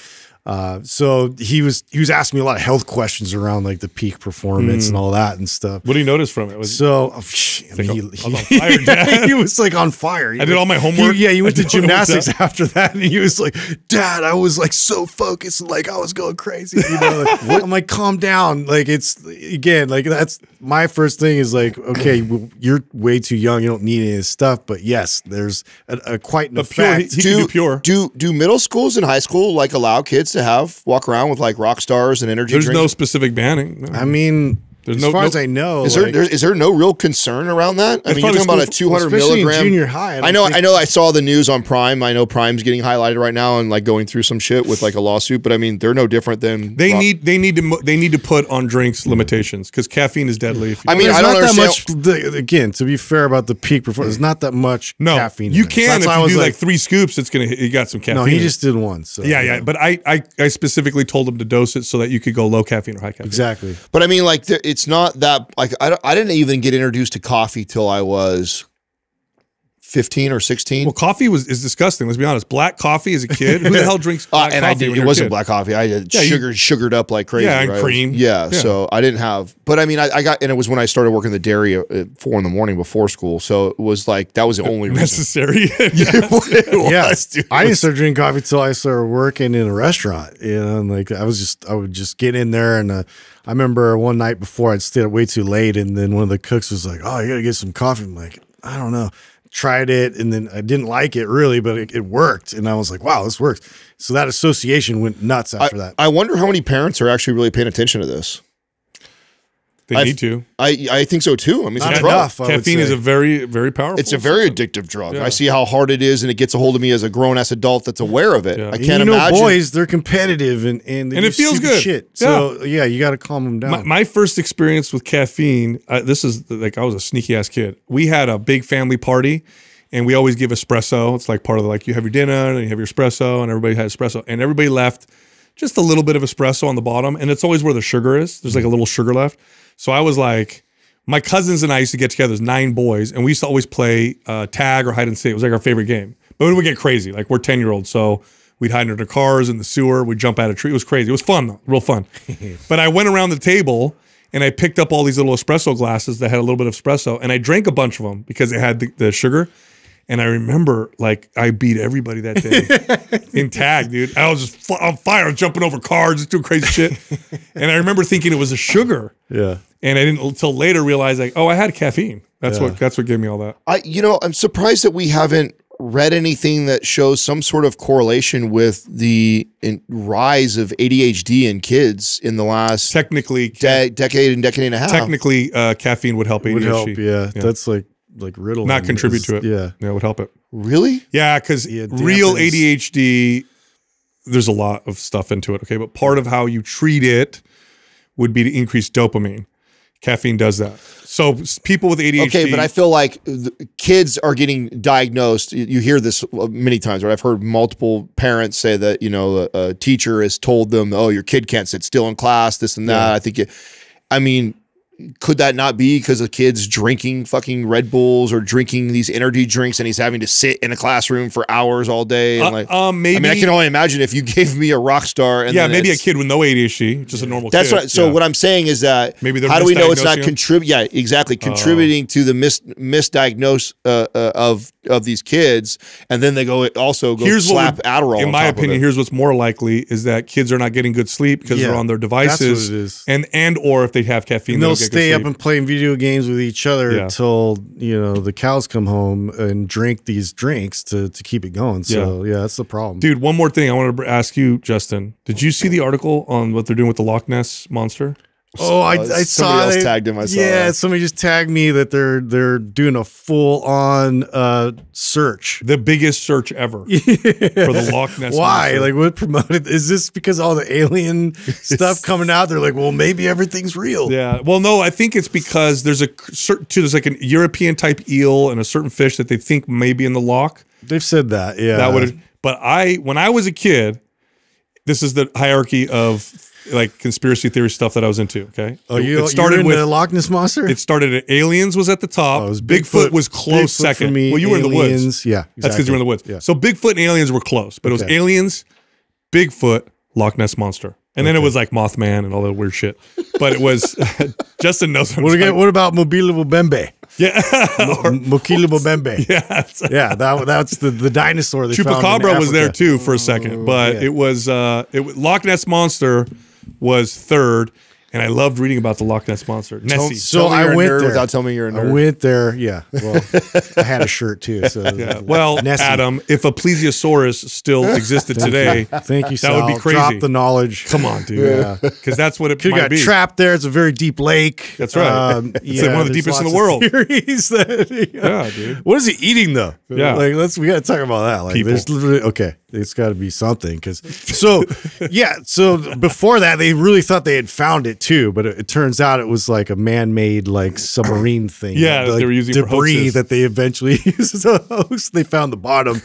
uh, so he was he was asking me a lot of health questions around like the peak performance and all that and stuff. What do you notice from it? Was So I mean, he, was fire, (laughs) he was like on fire. He I did all my homework. he- yeah, he (laughs) went to did all my homework, gymnastics after that, and he was like, "Dad, I was like so focused, like I was going crazy." You know, like, (laughs) I'm like, "Calm down." Like it's again, like that's my first thing is like, okay, well, you're way too young. You don't need any of this stuff. But yes, there's a, a quite an pure, effect. he, he can do pure. Do do middle schools and high school like allow kids to have walk around with like rock stars and energy There's no specific banning. No. I mean, There's as no- far no- as I know, Is there, there is there no real concern around that? I mean, you're talking about a 200 especially milligram junior high, I I, know, think- I know. I saw the news on Prime. I know Prime's getting highlighted right now and like going through some shit with like a lawsuit. But I mean, they're no different than They rock- need they need to they need to put on drinks limitations because caffeine is deadly. If you I mean, There's I don't not that much. Again, to be fair about the peak performance, there's not that much no, caffeine. you there. So can that's if you do like, three scoops. It's gonna hit- you got some caffeine. no, he just did one. So yeah yeah. But I, I I specifically told him to dose it so that you could go low caffeine or high caffeine. exactly. But I mean, like, there- it's not that like I, I didn't even get introduced to coffee till I was fifteen or sixteen. Well, coffee was is disgusting. Let's be honest. Black coffee as a kid. Who the hell (laughs) drinks Uh, black and coffee? I did. when It wasn't kid? black coffee. I had Yeah, you- sugar, sugared up like crazy. Yeah, and right? cream. Yeah, Yeah. So I didn't have. But I mean, I, I got, and it was when I started working the dairy at at four in the morning before school. So it was like that was the only reason. necessary. (laughs) (laughs) it was, Yeah, dude. I didn't start drinking coffee until I started working in a restaurant. You know, and like I was just, I would just get in there, and uh, I remember one night before I'd stayed up way too late, and then one of the cooks was like, "Oh, you gotta get some coffee." I'm like, I don't know. Tried it, and then I didn't like it really, but it, it worked, and I was like, "Wow, this works." So that association went nuts I, after that. I wonder how many parents are actually really paying attention to this. They I've- need to. I I think so too. I mean, it's Not a drug. enough. I Caffeine is a very very powerful. It's a very addictive drug. Yeah. I see how hard it is, and it gets a hold of me as a grown ass adult that's aware of it. Yeah. I can't you know, imagine. boys, they're competitive, and and, And it feels good. Shit. So yeah, you got to calm them down. My, my first experience with caffeine, uh, this is like I was a sneaky ass kid. We had a big family party, and we always give espresso. It's like part of the like you have your dinner and you have your espresso, and everybody had espresso, and everybody left just a little bit of espresso on the bottom, and it's always where the sugar is. There's like a little sugar left. So I was like, my cousins and I used to get together, there's nine boys, and we used to always play uh, tag or hide and seek. It was like our favorite game. But we would get crazy. Like we're 10 year olds. So we'd hide under cars in the sewer. We'd jump out of tree. It was crazy. It was fun though, real fun. (laughs) but I went around the table and I picked up all these little espresso glasses that had a little bit of espresso and I drank a bunch of them because it had the, the sugar. And I remember like I beat everybody that day (laughs) in tag, dude. I was just on fire, jumping over cars, doing crazy shit. (laughs) and I remember thinking it was a sugar. yeah. And I didn't until later realize like, oh, I had caffeine. That's what that's what gave me all that. I, you know, I'm surprised that we haven't read anything that shows some sort of correlation with the in, rise of ADHD in kids in the last Technically, de- decade and decade and a half. technically, uh, caffeine would help ADHD. would help. Yeah, that's like like riddle. Not contribute is- to it. Yeah. Yeah, it would help it. really? Yeah, because Yeah, real. ADHD, there's a lot of stuff into it. Okay, but part of how you treat it would be to increase dopamine. Caffeine does that. So people with ADHD. Okay, but I feel like the kids are getting diagnosed. You- hear this uh, many times, right? I've heard multiple parents say that you know a, a teacher has told them, "Oh, your kid can't sit still in class," this and that. I think, it, I mean, could that not be because the kid's drinking fucking Red Bulls or drinking these energy drinks, and he's having to sit in a classroom for hours all day? And Uh, like, um, maybe. I mean, I can only imagine if you (laughs) gave me a rock star, and yeah, then maybe a kid with no ADHD, just a normal. That's kid. right. So Yeah. what I'm saying is that Maybe how do we know it's not misdiagnosing 'em? contribute? Yeah, exactly. Contributing to the mis misdiagnose uh, uh, of of these kids, and then they go also go here's slap what Adderall. In on my top of opinion, it. here's what's more likely is that kids are not getting good sleep because Yeah, they're on their that's what it devices, and and or if they have caffeine, And they they'll don't get stay good up and playing video games with each other Yeah. until you know the cows come home and drink these drinks to to keep it going. So yeah, that's the problem. Dude, one more thing I wanted to ask you, Justin. Did you see the article on what they're doing with the Loch Ness monster? Oh, I, Uh, I somebody saw else it. tagged him, I saw yeah, that. somebody just tagged me that they're they're doing a full on uh, search. The biggest search ever (laughs) for the Loch Ness. Why? monster. Like, what promoted? Is this because all the alien (laughs) stuff coming out? They're like, well, maybe everything's real. Yeah. Well, no, I think it's because there's a certain too, there's like an European type eel and a certain fish that they think may be in the loch. They've said that. Yeah, That would but I when I was a kid, this is the hierarchy of like conspiracy theory stuff that I was into. Okay. Oh, It- you it started with the Loch Ness monster. it started at aliens was at the top. Oh, it was Bigfoot, was close Bigfoot for second. me, well, you were in the woods. aliens, Yeah, That's because you were in the woods. Yeah. So Bigfoot and aliens were close, but it was Okay. aliens, Bigfoot, Loch Ness monster, and then it was like Mothman and all that weird shit. But it was (laughs) Justin knows what, What, again, what about Mobile Bembe? Yeah, (laughs) or, Mokile Bembe. (laughs) yeah. Yeah, that that's the, the dinosaur they found in Chupacabra was there too for a second, but yeah. it was uh, it was, Loch Ness monster was third, and I loved reading about the Loch Ness monster. Nessie. So Tell I went there without telling me you're a I nerd. went there. Yeah. Well, (laughs) I had a shirt too. So Yeah. Well, Nessie. Adam, if a plesiosaurus still (laughs) existed today, Thank you. That would be crazy. Drop the knowledge. come on, dude, Yeah. (laughs) because that's what it Could might got be. trapped there. It's a very deep lake. Um, That's right. It's like one of the deepest in the lots of world. Theories that, Yeah, dude. What is he eating though? Yeah. like let's we got to talk about that. Like, People. there's literally okay. It's got to be something because so yeah. So before that, they really thought they had found it too, but it, it turns out it was like a man-made like submarine thing. Yeah, like, they were using debris that they eventually (laughs) used as a host. They found the bottom,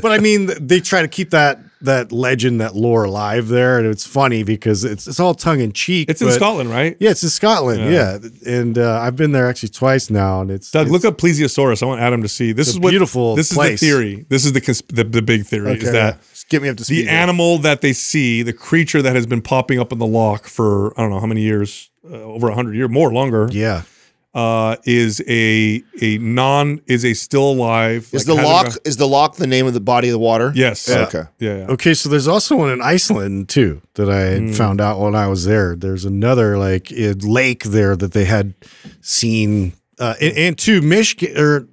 but I mean, they try to keep that that legend, that lore alive there, and it's funny because it's it's all tongue in cheek. It's in Scotland, right? Yeah, it's in Scotland. Yeah. Yeah, and uh, I've been there actually twice now, and it's Doug, it's- look up plesiosaurus. I want Adam to see. This is a what beautiful This place. is the theory. This is the the, the big theory is that Just get me up to speed. the here. animal that they see, the creature that has been popping up in the loch for I don't know how many years, uh, over hundred years, more longer, Yeah. Uh, is a a non is a still alive. is like, the lock gone- is the lock the name of the body of the water? Yes. Yeah. Okay. Yeah. yeah. Okay, so there's also one in Iceland too that I had Hmm. found out when I was there. There's another like lake there that they had seen, uh, and, and two Michigan or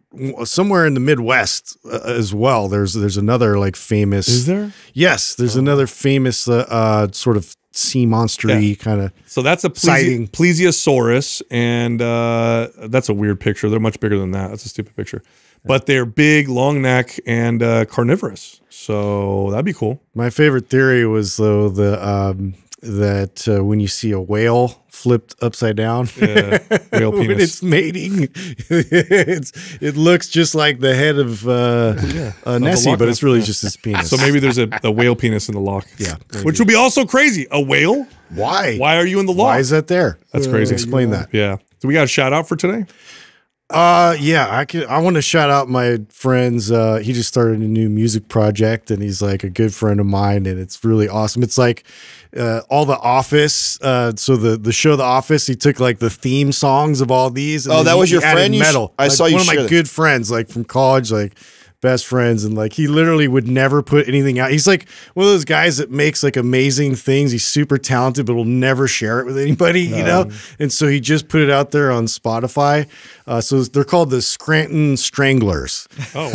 somewhere in the Midwest uh, as well. There's there's another like famous. Is there? Yes, there's another famous uh, uh, sort of sea monstery Yeah. kind of. So that's a plesi- plesiosaurus, and uh, that's a weird picture. They're much bigger than that. That's a stupid picture, but they're big, long neck, and uh, carnivorous. So that'd be cool. My favorite theory was though the um, that uh, when you see a whale flipped upside down. Yeah, whale (laughs) when it's mating, (laughs) it's it looks just like the head of uh, uh, Nessie, Loch but it's really yeah. just his penis. So maybe there's a, a whale penis in the loch. Yeah, which would be also crazy. A whale? why? Why are you in the loch? Why is that there? That's crazy. Explain that. Yeah. So we got a shout out for today. Uh, yeah, I could. I want to shout out my friends. Uh, he just started a new music project, and he's like a good friend of mine, and it's really awesome. It's like uh, all the Office. Uh, so the the show The Office, he took like the theme songs of all these. And Oh, that was your friend? You sh- Metal. I Like, saw you one of my that. good friends, like from college, like best friends and like he literally would never put anything out he's like one of those guys that makes like amazing things he's super talented but will never share it with anybody you know and so he just put it out there on spotify uh, so they're called the scranton stranglers Oh,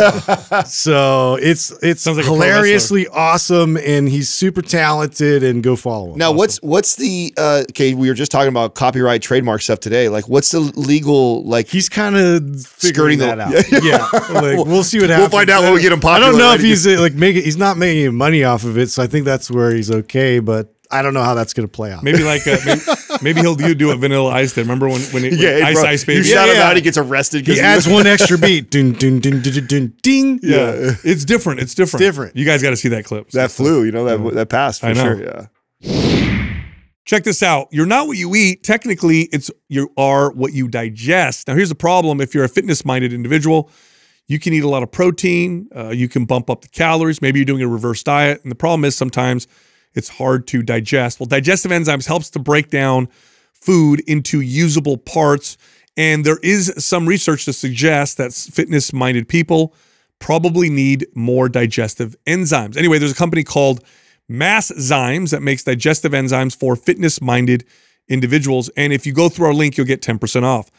wow. (laughs) so it's it's Sounds like hilariously awesome and he's super talented and go follow him Now, what's what's the uh, okay? We were just talking about copyright trademark stuff today. Like, what's the legal like? He's kind of Skirting skirting the- that out. (laughs) Yeah, like, we'll see what happens. Find out when we get him I don't know right? if he's uh, like making. He's not making any money off of it, so I think that's where he's okay. But I don't know how that's going to play out. maybe like a, maybe, Maybe he'll do, do a vanilla ice there. Remember when when, it, Yeah, ice bro, ice baby? You shout Yeah, him yeah. out, he gets arrested. He adds one extra (laughs) beat. Dun, dun, dun, dun, dun, dun, ding. yeah. It's different. It's different. different. You guys got to see that clip. that flew. You know that that passed for I know. sure. Yeah. Check this out. You're not what you eat. Technically, it's you are what you digest. Now, here's the problem: if you're a fitness-minded individual, you can eat a lot of protein. Uh, you can bump up the calories. Maybe you're doing a reverse diet, and the problem is sometimes it's hard to digest. Well, digestive enzymes helps to break down food into usable parts, and there is some research to suggest that fitness-minded people probably need more digestive enzymes. Anyway, there's a company called Masszymes that makes digestive enzymes for fitness-minded individuals. And if you go through our link, you'll get 10% off.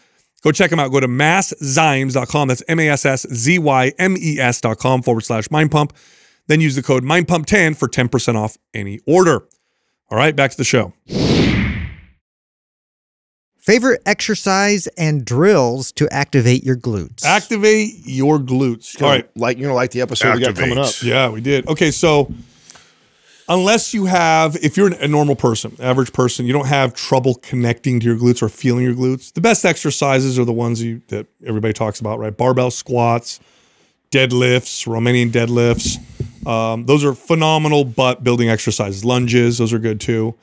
Go check them out. Go to masszymes.com. That's M-A-S-S-Z-Y-M-E-S.com forward slash mind pump. Then use the code mindpump10 for 10% off any order. All right, back to the show. Favorite exercise and drills to activate your glutes. Activate your glutes. All right. like you know, like the episode we got coming up. Yeah, we did. Okay, so unless you have, if you're a normal person, average person, you don't have trouble connecting to your glutes or feeling your glutes. The best exercises are the ones you that everybody talks about, right? Barbell squats, deadlifts, Romanian deadlifts. Um, those are phenomenal butt building exercises. Lunges, those are good too.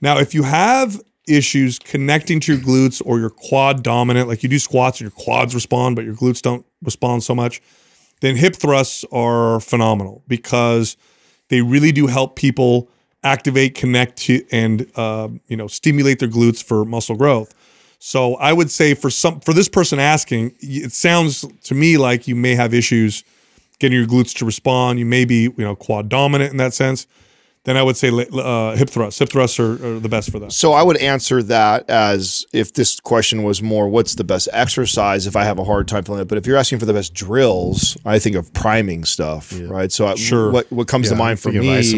Now, if you have issues connecting to your glutes or your quad dominant, like you do squats and your quads respond, but your glutes don't respond so much, then hip thrusts are phenomenal because they really do help people activate, connect to, and uh, you know stimulate their glutes for muscle growth. So I would say for some for this person asking, it sounds to me like you may have issues getting your glutes to respond. You may be you know quad dominant in that sense. Then I would say uh, hip thrusts. Hip thrusts are, are the best for that. So I would answer that as if this question was more, what's the best exercise if I have a hard time feeling it? But if you're asking for the best drills, I think of priming stuff, right? So I- Sure. what what comes to mind for me is,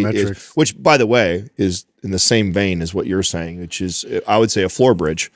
which by the way is in the same vein as what you're saying, which is I would say a floor bridge.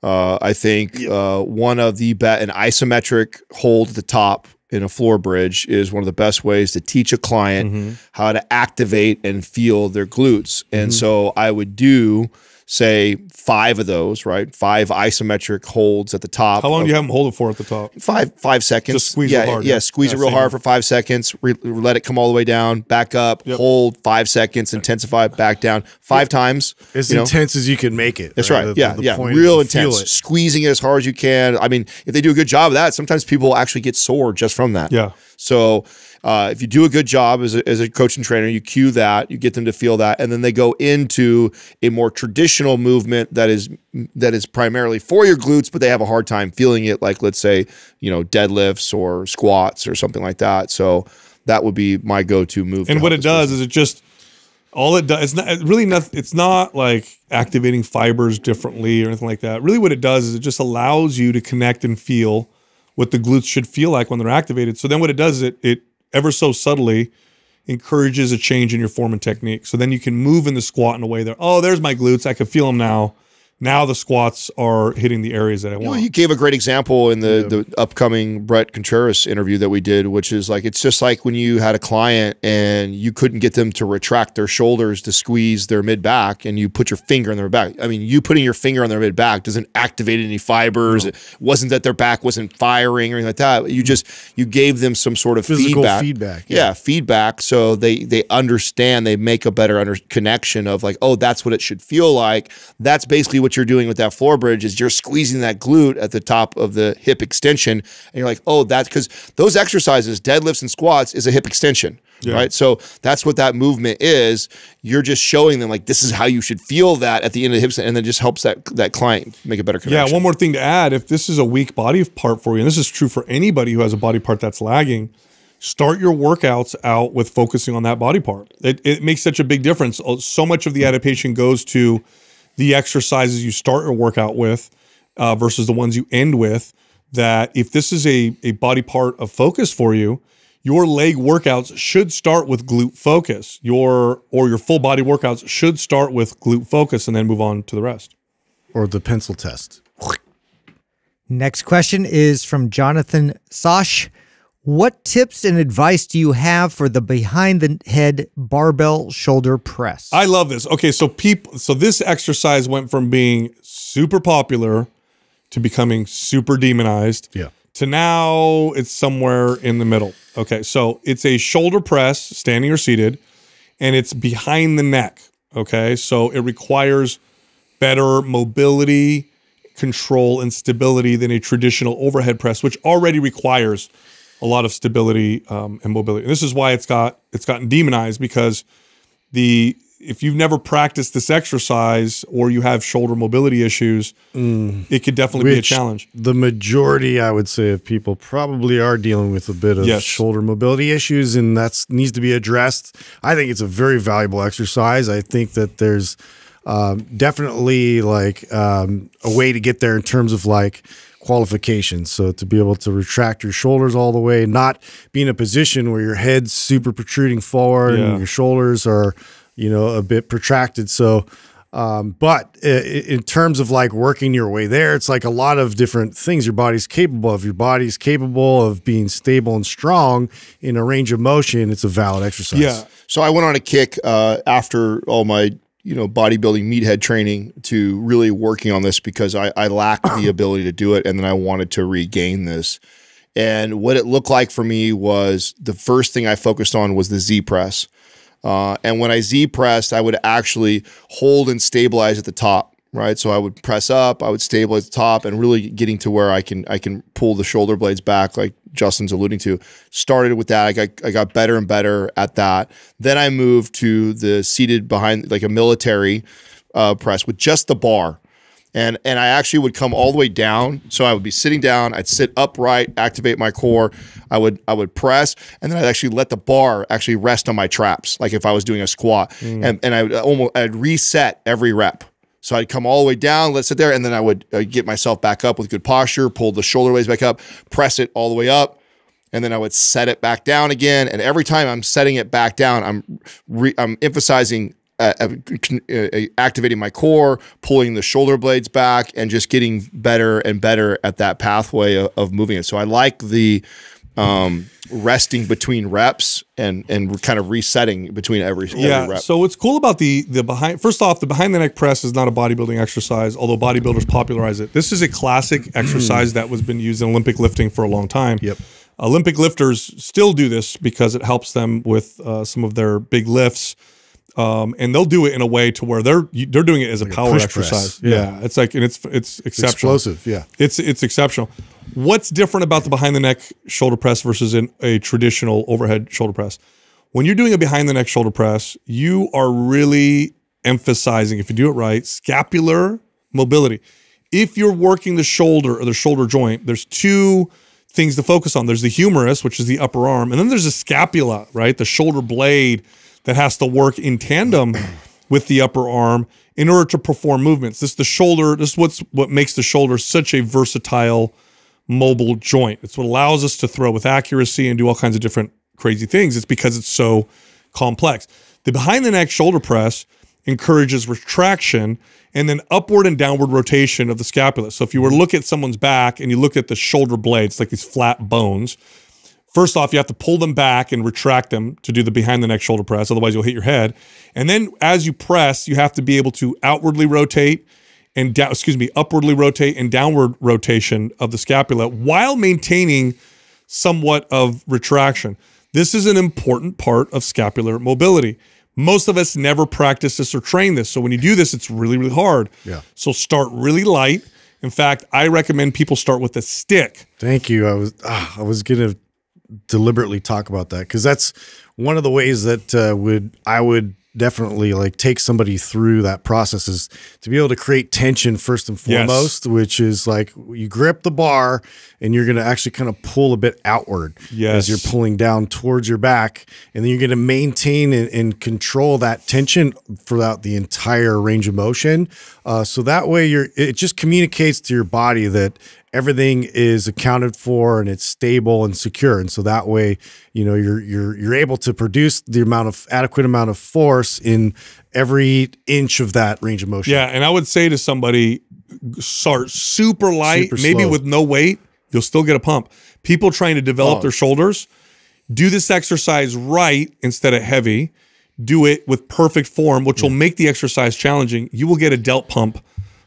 Uh, I think uh, one of the bet an isometric hold at the top in a floor bridge is one of the best ways to teach a client mm-hmm. how to activate and feel their glutes. And mm-hmm. so I would do say five of those, right? Five isometric holds at the top. How long of- do you have them hold it for at the top? Five five seconds. Just squeeze yeah, real hard, Yeah, yeah. squeeze Yeah, it real same. hard for five seconds. Re- let it come all the way down. Back up. Yep. Hold five seconds. Intensify. Back down. Five times. As you know? intense as you can make it. That's right. The- yeah, the yeah. point Real is to feel intense. it. Squeezing it as hard as you can. I mean, if they do a good job of that, sometimes people actually get sore just from that. Yeah. So uh, if you do a good job as a, as a coach and trainer, you cue that, you get them to feel that, and then they go into a more traditional movement that is that is primarily for your glutes, but they have a hard time feeling it. Like let's say you know deadlifts or squats or something like that. So that would be my go-to move. And what it does person. is it just all it does. It's not it really not. It's not like activating fibers differently or anything like that. Really, what it does is it just allows you to connect and feel what the glutes should feel like when they're activated. So then, what it does is it it ever so subtly encourages a change in your form and technique. So then you can move in the squat in a way that oh, there's my glutes. I can feel them now. Now the squats are hitting the areas that I Well, want. you gave a great example in the, the upcoming Bret Contreras interview that we did, which is like it's just like when you had a client and you couldn't get them to retract their shoulders to squeeze their mid back, and you put your finger in their back. I mean, you putting your finger on their mid back doesn't activate any fibers. It wasn't that their back wasn't firing or anything like that. You mm. just you gave them some sort of Physical feedback. feedback, Yeah. feedback. So they they understand. They make a better under connection of like, oh, that's what it should feel like. That's basically what you're doing with that floor bridge is you're squeezing that glute at the top of the hip extension, and you're like, oh, that's because those exercises, deadlifts and squats, is a hip extension. Right. So that's what that movement is. You're just showing them like this is how you should feel that at the end of the hips, and then just helps that that client make a better connection. Yeah, one more thing to add. If this is a weak body part for you, and this is true for anybody who has a body part that's lagging, start your workouts out with focusing on that body part. It, it makes such a big difference. So much of the adaptation goes to the exercises you start your workout with uh, versus the ones you end with. That if this is a, a body part of focus for you, your leg workouts should start with glute focus. Your or your full body workouts should start with glute focus and then move on to the rest. Or the pencil test. Next question is from Jonathan Sosh. What tips and advice do you have for the behind the head barbell shoulder press? I love this. Okay, so people so this exercise went from being super popular to becoming super demonized. Yeah. To now it's somewhere in the middle. Okay, so it's a shoulder press, standing or seated, and it's behind the neck. Okay, so it requires better mobility, control, and stability than a traditional overhead press, which already requires a lot of stability um, and mobility. And this is why it's got it's gotten demonized because the if you've never practiced this exercise or you have shoulder mobility issues, it could definitely be a challenge. The majority, I would say, of people probably are dealing with a bit of Yes. shoulder mobility issues, and that needs to be addressed. I think it's a very valuable exercise. I think that there's um, definitely like um, a way to get there in terms of like qualifications. So to be able to retract your shoulders all the way, not be in a position where your head's super protruding forward Yeah. and your shoulders are, you know, a bit protracted. So, um, but i- i- in terms of like working your way there, it's like a lot of different things your body's capable of. Your body's capable of being stable and strong in a range of motion. It's a valid exercise. Yeah. So I went on a kick uh, after all my you know bodybuilding meathead training to really working on this because I, I lacked the (clears throat) ability to do it, and then I wanted to regain this. And what it looked like for me was the first thing I focused on was the Z press. Uh, and when I Z pressed, I would actually hold and stabilize at the top, right? So I would press up, I would stabilize the top, and really getting to where I can I can pull the shoulder blades back, like Justin's alluding to. Started with that, I got I got better and better at that. Then I moved to the seated behind like a military uh, press with just the bar. And and I actually would come all the way down. So I would be sitting down, I'd sit upright, activate my core. I would I would press, and then I'd actually let the bar actually rest on my traps, like if I was doing a squat. And and I would almost I'd reset every rep. So I'd come all the way down, let's sit there, and then I would uh, get myself back up with good posture, pull the shoulder blades back up, press it all the way up, and then I would set it back down again. And every time I'm setting it back down, I'm re- I'm emphasizing uh, uh, uh, uh, activating my core, pulling the shoulder blades back, and just getting better and better at that pathway of, of moving it. So I like the um, resting between reps and and kind of resetting between every, every Yeah. rep. So what's cool about the the behind first off, the behind the neck press is not a bodybuilding exercise, although bodybuilders popularize it. This is a classic exercise that was been used in Olympic lifting for a long time. Yep. Olympic lifters still do this because it helps them with uh, some of their big lifts. Um, and they'll do it in a way to where they're they're doing it as a power push exercise. Yeah. Yeah. it's like and it's it's exceptional. explosive. Yeah. It's it's exceptional. What's different about the behind the neck shoulder press versus in a traditional overhead shoulder press? When you're doing a behind the neck shoulder press, you are really emphasizing, if you do it right, scapular mobility. If you're working the shoulder or the shoulder joint, there's two things to focus on. There's the humerus, which is the upper arm, and then there's the scapula, right? The shoulder blade that has to work in tandem (clears throat) with the upper arm in order to perform movements. This is the shoulder, this is what's what makes the shoulder such a versatile mobile joint. It's what allows us to throw with accuracy and do all kinds of different crazy things. It's because it's so complex. The behind the neck shoulder press encourages retraction and then upward and downward rotation of the scapula. So if you were to look at someone's back and you look at the shoulder blades, like these flat bones, First off, you have to pull them back and retract them to do the behind the neck shoulder press. Otherwise, you'll hit your head. And then as you press, you have to be able to outwardly rotate and down, excuse me, upwardly rotate and downward rotation of the scapula while maintaining somewhat of retraction. This is an important part of scapular mobility. Most of us never practice this or train this. So when you do this, it's really, really hard. Yeah. So start really light. In fact, I recommend people start with a stick. Thank you. I was ah, I was gonna deliberately talk about that because that's one of the ways that uh, would I would definitely like take somebody through that process is to be able to create tension first and Yes. foremost, which is like you grip the bar and you're gonna actually kind of pull a bit outward Yes. as you're pulling down towards your back, and then you're gonna maintain and, and control that tension throughout the entire range of motion. Uh, so that way you're it just communicates to your body that everything is accounted for and it's stable and secure and so that way you know you're you're you're able to produce the amount of adequate amount of force in every inch of that range of motion Yeah, and I would say to somebody, start super light, Super maybe slow. with no weight. You'll still get a pump. People trying to develop Oh. their shoulders, do this exercise right instead of heavy. Do it with perfect form, which will make the exercise challenging. You will get a delt pump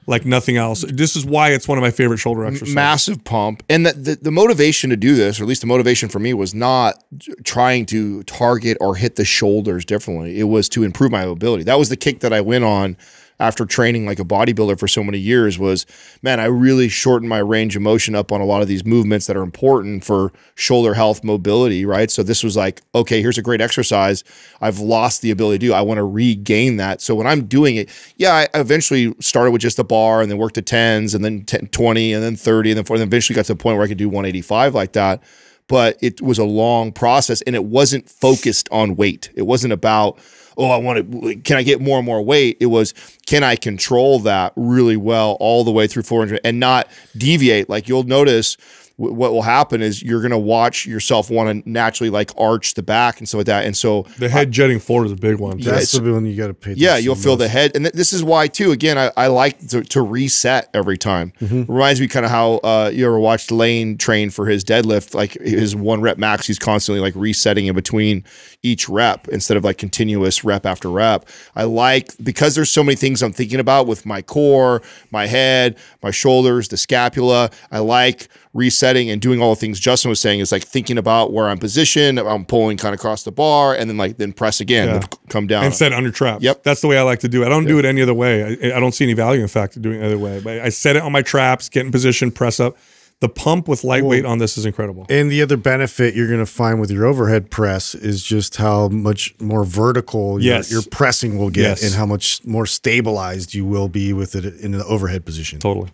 like nothing else. This is why it's one of my favorite shoulder exercises. massive pump and the, the, the motivation to do this or at least the motivation for me was not trying to target or hit the shoulders differently it was to improve my mobility that was the kick that i went on after training like a bodybuilder for so many years was man i really shortened my range of motion up on a lot of these movements that are important for shoulder health mobility right? So this was like okay here's a great exercise. I've lost the ability to do. I want to regain that. So when i'm doing it yeah i eventually started with just the bar and then worked to 10s and then 10, 20 and then 30 and then 40 and then eventually got to the point where i could do 185 like that. But it was a long process and it wasn't focused on weight. It wasn't about oh i want to can i get more and more weight? It was can i control that really well all the way through 400 and not deviate? Like you'll notice what will happen is you're going to watch yourself want to naturally like arch the back and stuff like that and so The head jetting forward is a big one. That's it's- the one you got to pay. yeah, you'll feel the head, and th- this is why too. Again, I, I like to, to reset every time. Reminds me kind of how uh, you ever watched Layne train for his deadlift, like his one rep max. He's constantly like resetting in between each rep instead of like continuous rep after rep. I like because there's so many things I'm thinking about with my core, my head, my shoulders, the scapula. I like resetting and doing all the things Justin was saying is like thinking about where I'm positioned. I'm pulling kind of across the bar, and then like then press again, Yeah. come down. and set under traps. Yep. That's the way I like to do it. I don't do it any other way. I, I don't see any value, in fact, in doing it either way. But I set it on my traps, get in position, press up. The pump with lightweight on this is incredible. And the other benefit you're going to find with your overhead press is just how much more vertical your, your pressing will get Yes. and how much more stabilized you will be with it in the overhead position. Totally.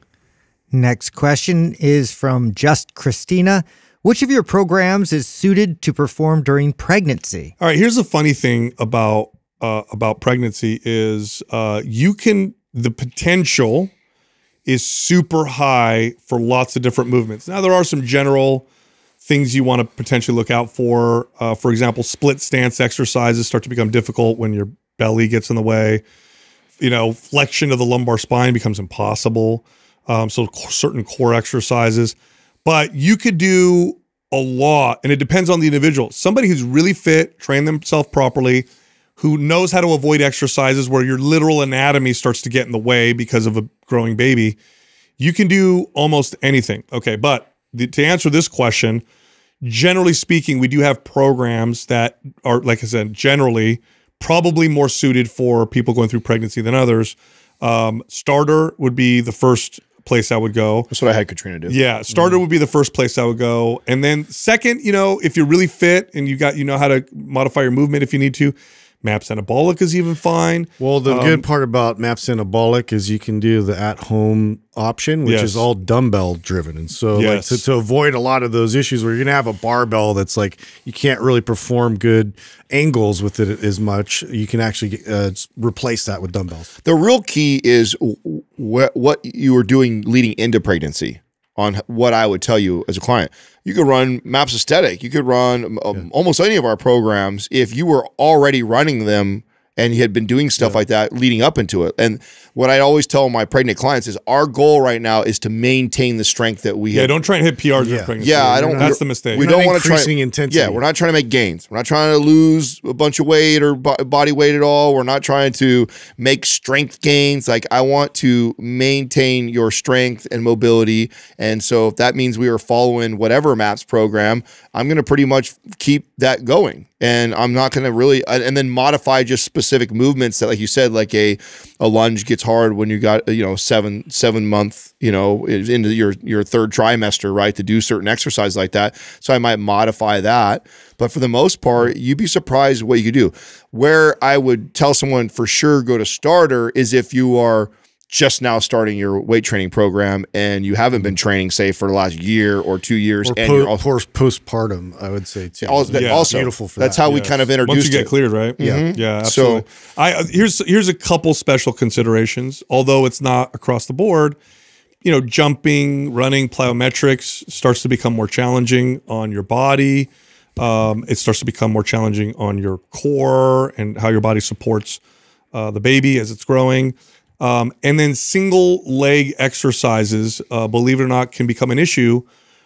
Next question is from Just Christina. Which of your programs is suited to perform during pregnancy? All right. Here's the funny thing about uh, about pregnancy is uh, you can the potential is super high for lots of different movements. Now there are some general things you want to potentially look out for. Uh, for example, split stance exercises start to become difficult when your belly gets in the way. You know, flexion of the lumbar spine becomes impossible. Um, so certain core exercises, but you could do a lot, and it depends on the individual. Somebody who's really fit, trained themselves properly, who knows how to avoid exercises where your literal anatomy starts to get in the way because of a growing baby, you can do almost anything. Okay, but the, to answer this question, generally speaking, we do have programs that are, like I said, generally probably more suited for people going through pregnancy than others. Um, starter would be the first place I would go. That's what I had Katrina do. Yeah, starter mm-hmm. would be the first place I would go, and then second, you know, if you're really fit and you got you know how to modify your movement if you need to, maps anabolic is even fine. Well, the Um, good part about Maps Anabolic is you can do the at home option, which Yes. is all dumbbell driven. And so, like, to, to avoid a lot of those issues where you're going to have a barbell that's like you can't really perform good angles with it as much, you can actually uh, replace that with dumbbells. The real key is what what you were doing leading into pregnancy. On what I would tell you as a client, you could run Maps Aesthetic. You could run um, almost any of our programs if you were already running them and you had been doing stuff like that leading up into it. And what I always tell my pregnant clients is our goal right now is to maintain the strength that we have. Yeah, have. don't try and hit PRs Yeah. with pregnancy. Yeah, I don't. That's the mistake. We don't not want to try increasing intensity. Yeah, we're not trying to make gains. We're not trying to lose a bunch of weight or bo- body weight at all. We're not trying to make strength gains. Like I want to maintain your strength and mobility. And so if that means we are following whatever MAPS program, I'm going to pretty much keep that going. And I'm not going to really and then modify just specific movements that, like you said, like a a lunge gets hard when you got you know seven seven month you know into your your third trimester right to do certain exercises like that. So i might modify that. But for the most part you'd be surprised what you could do. Where i would tell someone for sure go to starter is if you are just now starting your weight training program and you haven't been training say for the last year or two years Or and po- you're also, post- postpartum, I would say too. also, Yeah. also Beautiful for that's that, how we kind of Once you get it cleared, right? Mhm. yeah, So- I uh, here's here's a couple special considerations. Although it's not across the board, you know, jumping, running, plyometrics starts to become more challenging on your body. Um, it starts to become more challenging on your core and how your body supports uh, the baby as it's growing. Um, and then single leg exercises, uh, believe it or not, can become an issue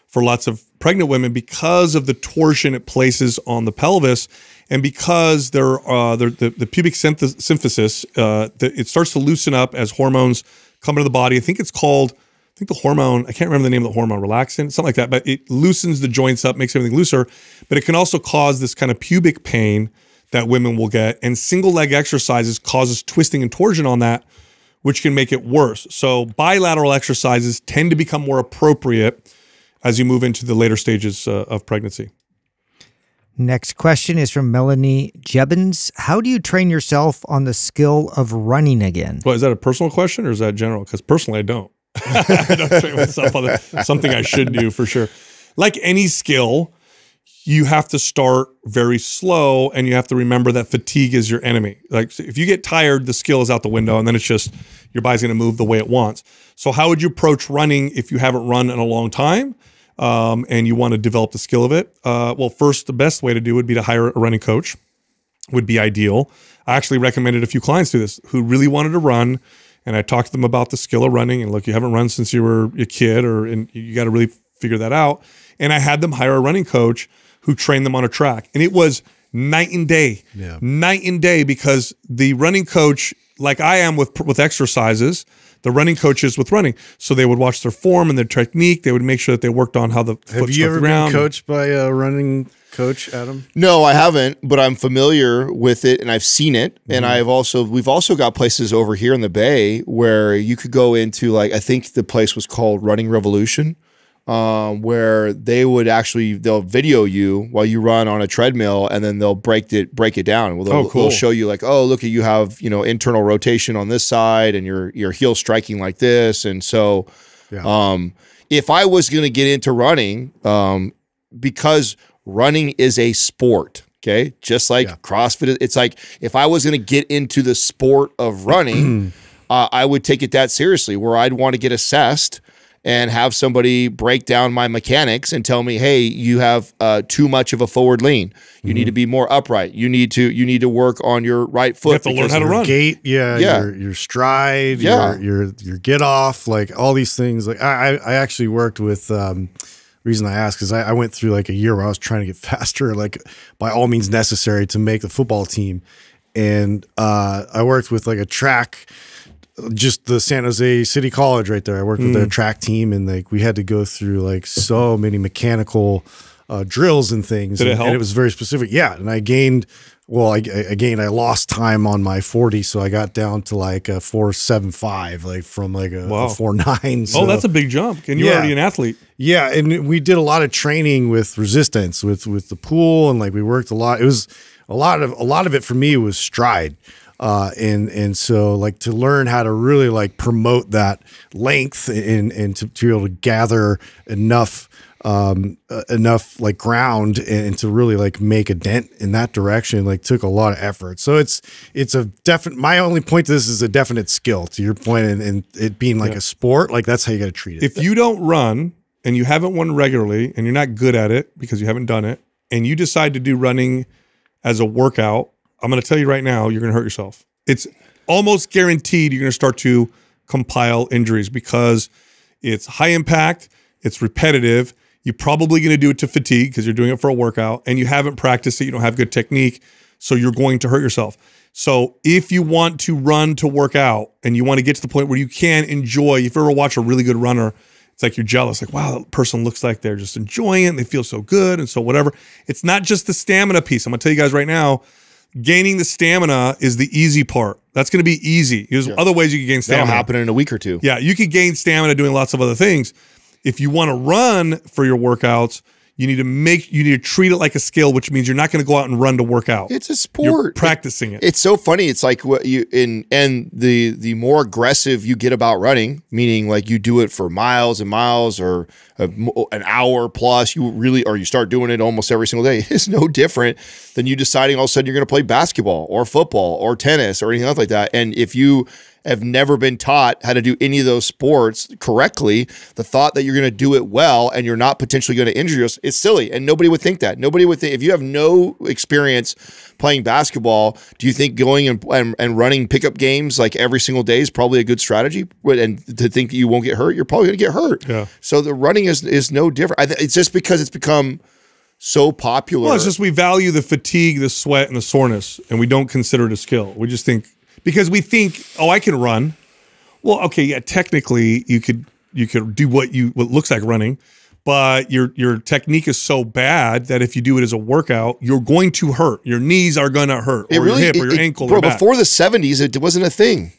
for lots of pregnant women because of the torsion it places on the pelvis and because there uh, the, the, pubic symphysis uh, the, it starts to loosen up as hormones come into the body. I think it's called I think the hormone, I can't remember the name of the hormone, relaxin, something like that, but it loosens the joints up, makes everything looser. But it can also cause this kind of pubic pain that women will get. And single leg exercises causes twisting and torsion on that, which can make it worse. So bilateral exercises tend to become more appropriate as you move into the later stages uh, of pregnancy. Next question is from Melanie Jebbins. How do you train yourself on the skill of running again? Well, is that a personal question or is that general? Because personally, I don't. (laughs) I don't train myself on the, something I should do for sure. Like any skill, you have to start very slow and you have to remember that fatigue is your enemy. Like if you get tired, the skill is out the window and then it's just your body's going to move the way it wants. So how would you approach running if you haven't run in a long time? Um, and you want to develop the skill of it. Uh, well, first, the best way to do would be to hire a running coach, would be ideal. I actually recommended a few clients do this who really wanted to run and I talked to them about the skill of running. And look, you haven't run since you were a kid, or and you got to really figure that out. And I had them hire a running coach who trained them on a track, and it was night and day, Yeah. night and day because the running coach, like I am with with exercises, the running coaches with running. So they would watch their form and their technique. They would make sure that they worked on how the Have foot you ever been coached by a running coach, Adam? No, I haven't, but I'm familiar with it and I've seen it. And mm-hmm. I've also we've also got places over here in the Bay where you could go into like I think the place was called Running Revolution, um, where they would actually they'll video you while you run on a treadmill and then they'll break it break it down. Well, they'll, Oh, cool. they'll show you like, oh, look at you have you know internal rotation on this side and your your heel striking like this, and so. Yeah. Um, if I was going to get into running, um, because running is a sport, okay, just like Yeah. CrossFit, it's like if I was going to get into the sport of running, (clears throat) uh, I would take it that seriously, where I'd want to get assessed and have somebody break down my mechanics and tell me, hey, you have uh, too much of a forward lean. You need to be more upright. You need to you need to work on your right foot. have to learn how to of- run. Gait, yeah, Yeah. Your, your stride, Yeah. your, your your get off, like all these things. Like I, I I actually worked with. Um, reason I asked is I, I went through like a year where I was trying to get (laughs) faster, like by all means necessary to make the football team, and uh, I worked with like a track. Just the San Jose City College right there. I worked with Mm. their track team, and like we had to go through like so many mechanical uh, drills and things. Did it and, and help? it was very specific. Yeah, and I gained. Well, I, I again I lost time on my forty, so I got down to like a four seven five, like from like a, Wow. a four nine. So, oh, that's a big jump. And you're Yeah. already an athlete. yeah, and we did a lot of training with resistance with with the pool, and like we worked a lot. It was a lot of a lot of it for me was stride, uh, and and so like to learn how to really like promote that length and and to, to be able to gather enough um uh, enough like ground and to really like make a dent in that direction like took a lot of effort. So it's it's a definite my only point to this is a definite skill to your point and, and it being like a sport like that's how you got to treat it. If you don't run and you haven't run regularly and you're not good at it because you haven't done it and you decide to do running as a workout i'm going to tell you right now you're going to hurt yourself it's almost guaranteed you're going to start to compile injuries because it's high impact it's repetitive you're probably going to do it to fatigue because you're doing it for a workout and you haven't practiced it you don't have good technique so you're going to hurt yourself so if you want to run to work out and you want to get to the point where you can enjoy, if you ever watch a really good runner, it's like you're jealous, like, wow, that person looks like they're just enjoying it and they feel so good and so whatever. It's not just the stamina piece. I'm gonna tell you guys right now, gaining the stamina is the easy part. That's gonna be easy. There's other ways you can gain stamina. That'll happen in a week or two. Yeah, you could gain stamina doing lots of other things. If you want to run for your workouts, you need to make you need to treat it like a skill, which means you're not going to go out and run to work out. It's a sport. You're practicing it. It's so funny. It's like what you in and the the more aggressive you get about running, meaning like you do it for miles and miles or uh, a, an hour plus, you really or you start doing it almost every single day. (laughs) It's no different than you deciding all of a sudden you're going to play basketball or football or tennis or anything else like that. And if you have never been taught how to do any of those sports correctly, the thought that you're going to do it well and you're not potentially going to injure yourself is silly. And nobody would think that. Nobody would think if you have no experience playing basketball, do you think going and, and, and running pickup games like every single day is probably a good strategy? And to think that you won't get hurt, you're probably going to get hurt. Yeah. So the running is is no different. I th- it's just because it's become so popular. Well, it's just we value the fatigue, the sweat, and the soreness, and we don't consider it a skill. We just think because we think, oh, I can run. Well, okay, yeah, technically you could you could do what you what looks like running, but your your technique is so bad that if you do it as a workout, you're going to hurt. Your knees are going to hurt, or your hip, or your it- ankle, Bro, before the '70s, it wasn't a thing.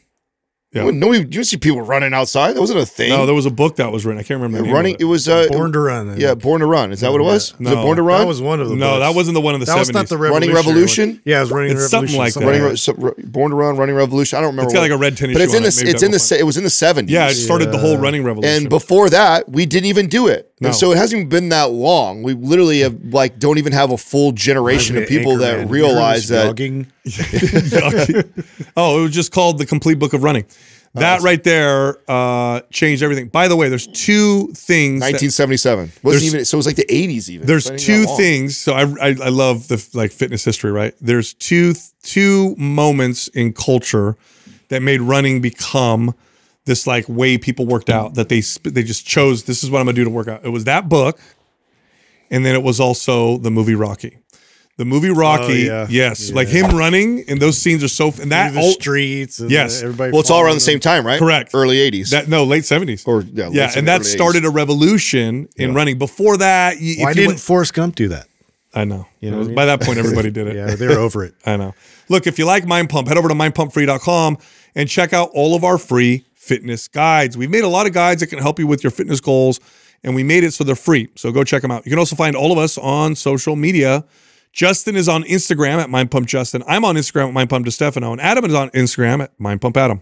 Yeah. No, you didn't see people running outside. That wasn't a thing. no, there was a book that was written. I can't remember. The name of running. it. It was uh, Born to Run. Yeah. Born to Run. Is that what it was? Was No. it Born to Run? That was one of the. No, books. that wasn't the one in the That was not 70s. the Running Revolution? one. Yeah, it was running It's something like something that. running, so, Born to Run, Running Revolution. I don't remember. It's got what- like a red tennis but it's in the it. It's in the was it was in the '70s. yeah, it started the whole running revolution. and before that, we didn't even do it. No. And so it hasn't even been that long. We literally have like don't even have a full generation of people that realize that. (laughs) Oh, it was just called the Complete Book of Running. That right there uh, changed everything. By the way, there's two things. that- 1977 wasn't even. So it was like the 80s even. there's two even that long. things. So I, I I love the like fitness history. Right. There's two two moments in culture that made running become this like way people worked out. That they they just chose this is what I'm gonna do to work out. It was that book, and then it was also the movie Rocky. The movie oh, Rocky, Oh, yeah. yes, Yeah. like him running, and those scenes are so. And that Through the all, streets. And Yes. Everybody. Well, it's all around the same time, right? Correct. Early 80s. that no late seventies or yeah, yeah, late and that 70s, early 80s. started a revolution in running. Before that, you. Why if you didn't went- Forrest Gump do that? I know? You know was- I mean? by that point, everybody (laughs) did it. Yeah, they're over it. (laughs) I know. Look, if you like Mind Pump, head over to mindpumpfree.com and check out all of our free fitness guides. We've made a lot of guides that can help you with your fitness goals, and we made it so they're free. So go check them out. You can also find all of us on social media. Justin is on Instagram at Mind Pump Justin. I'm on Instagram at MindPumpDeStefano, and Adam is on Instagram at MindPumpAdam.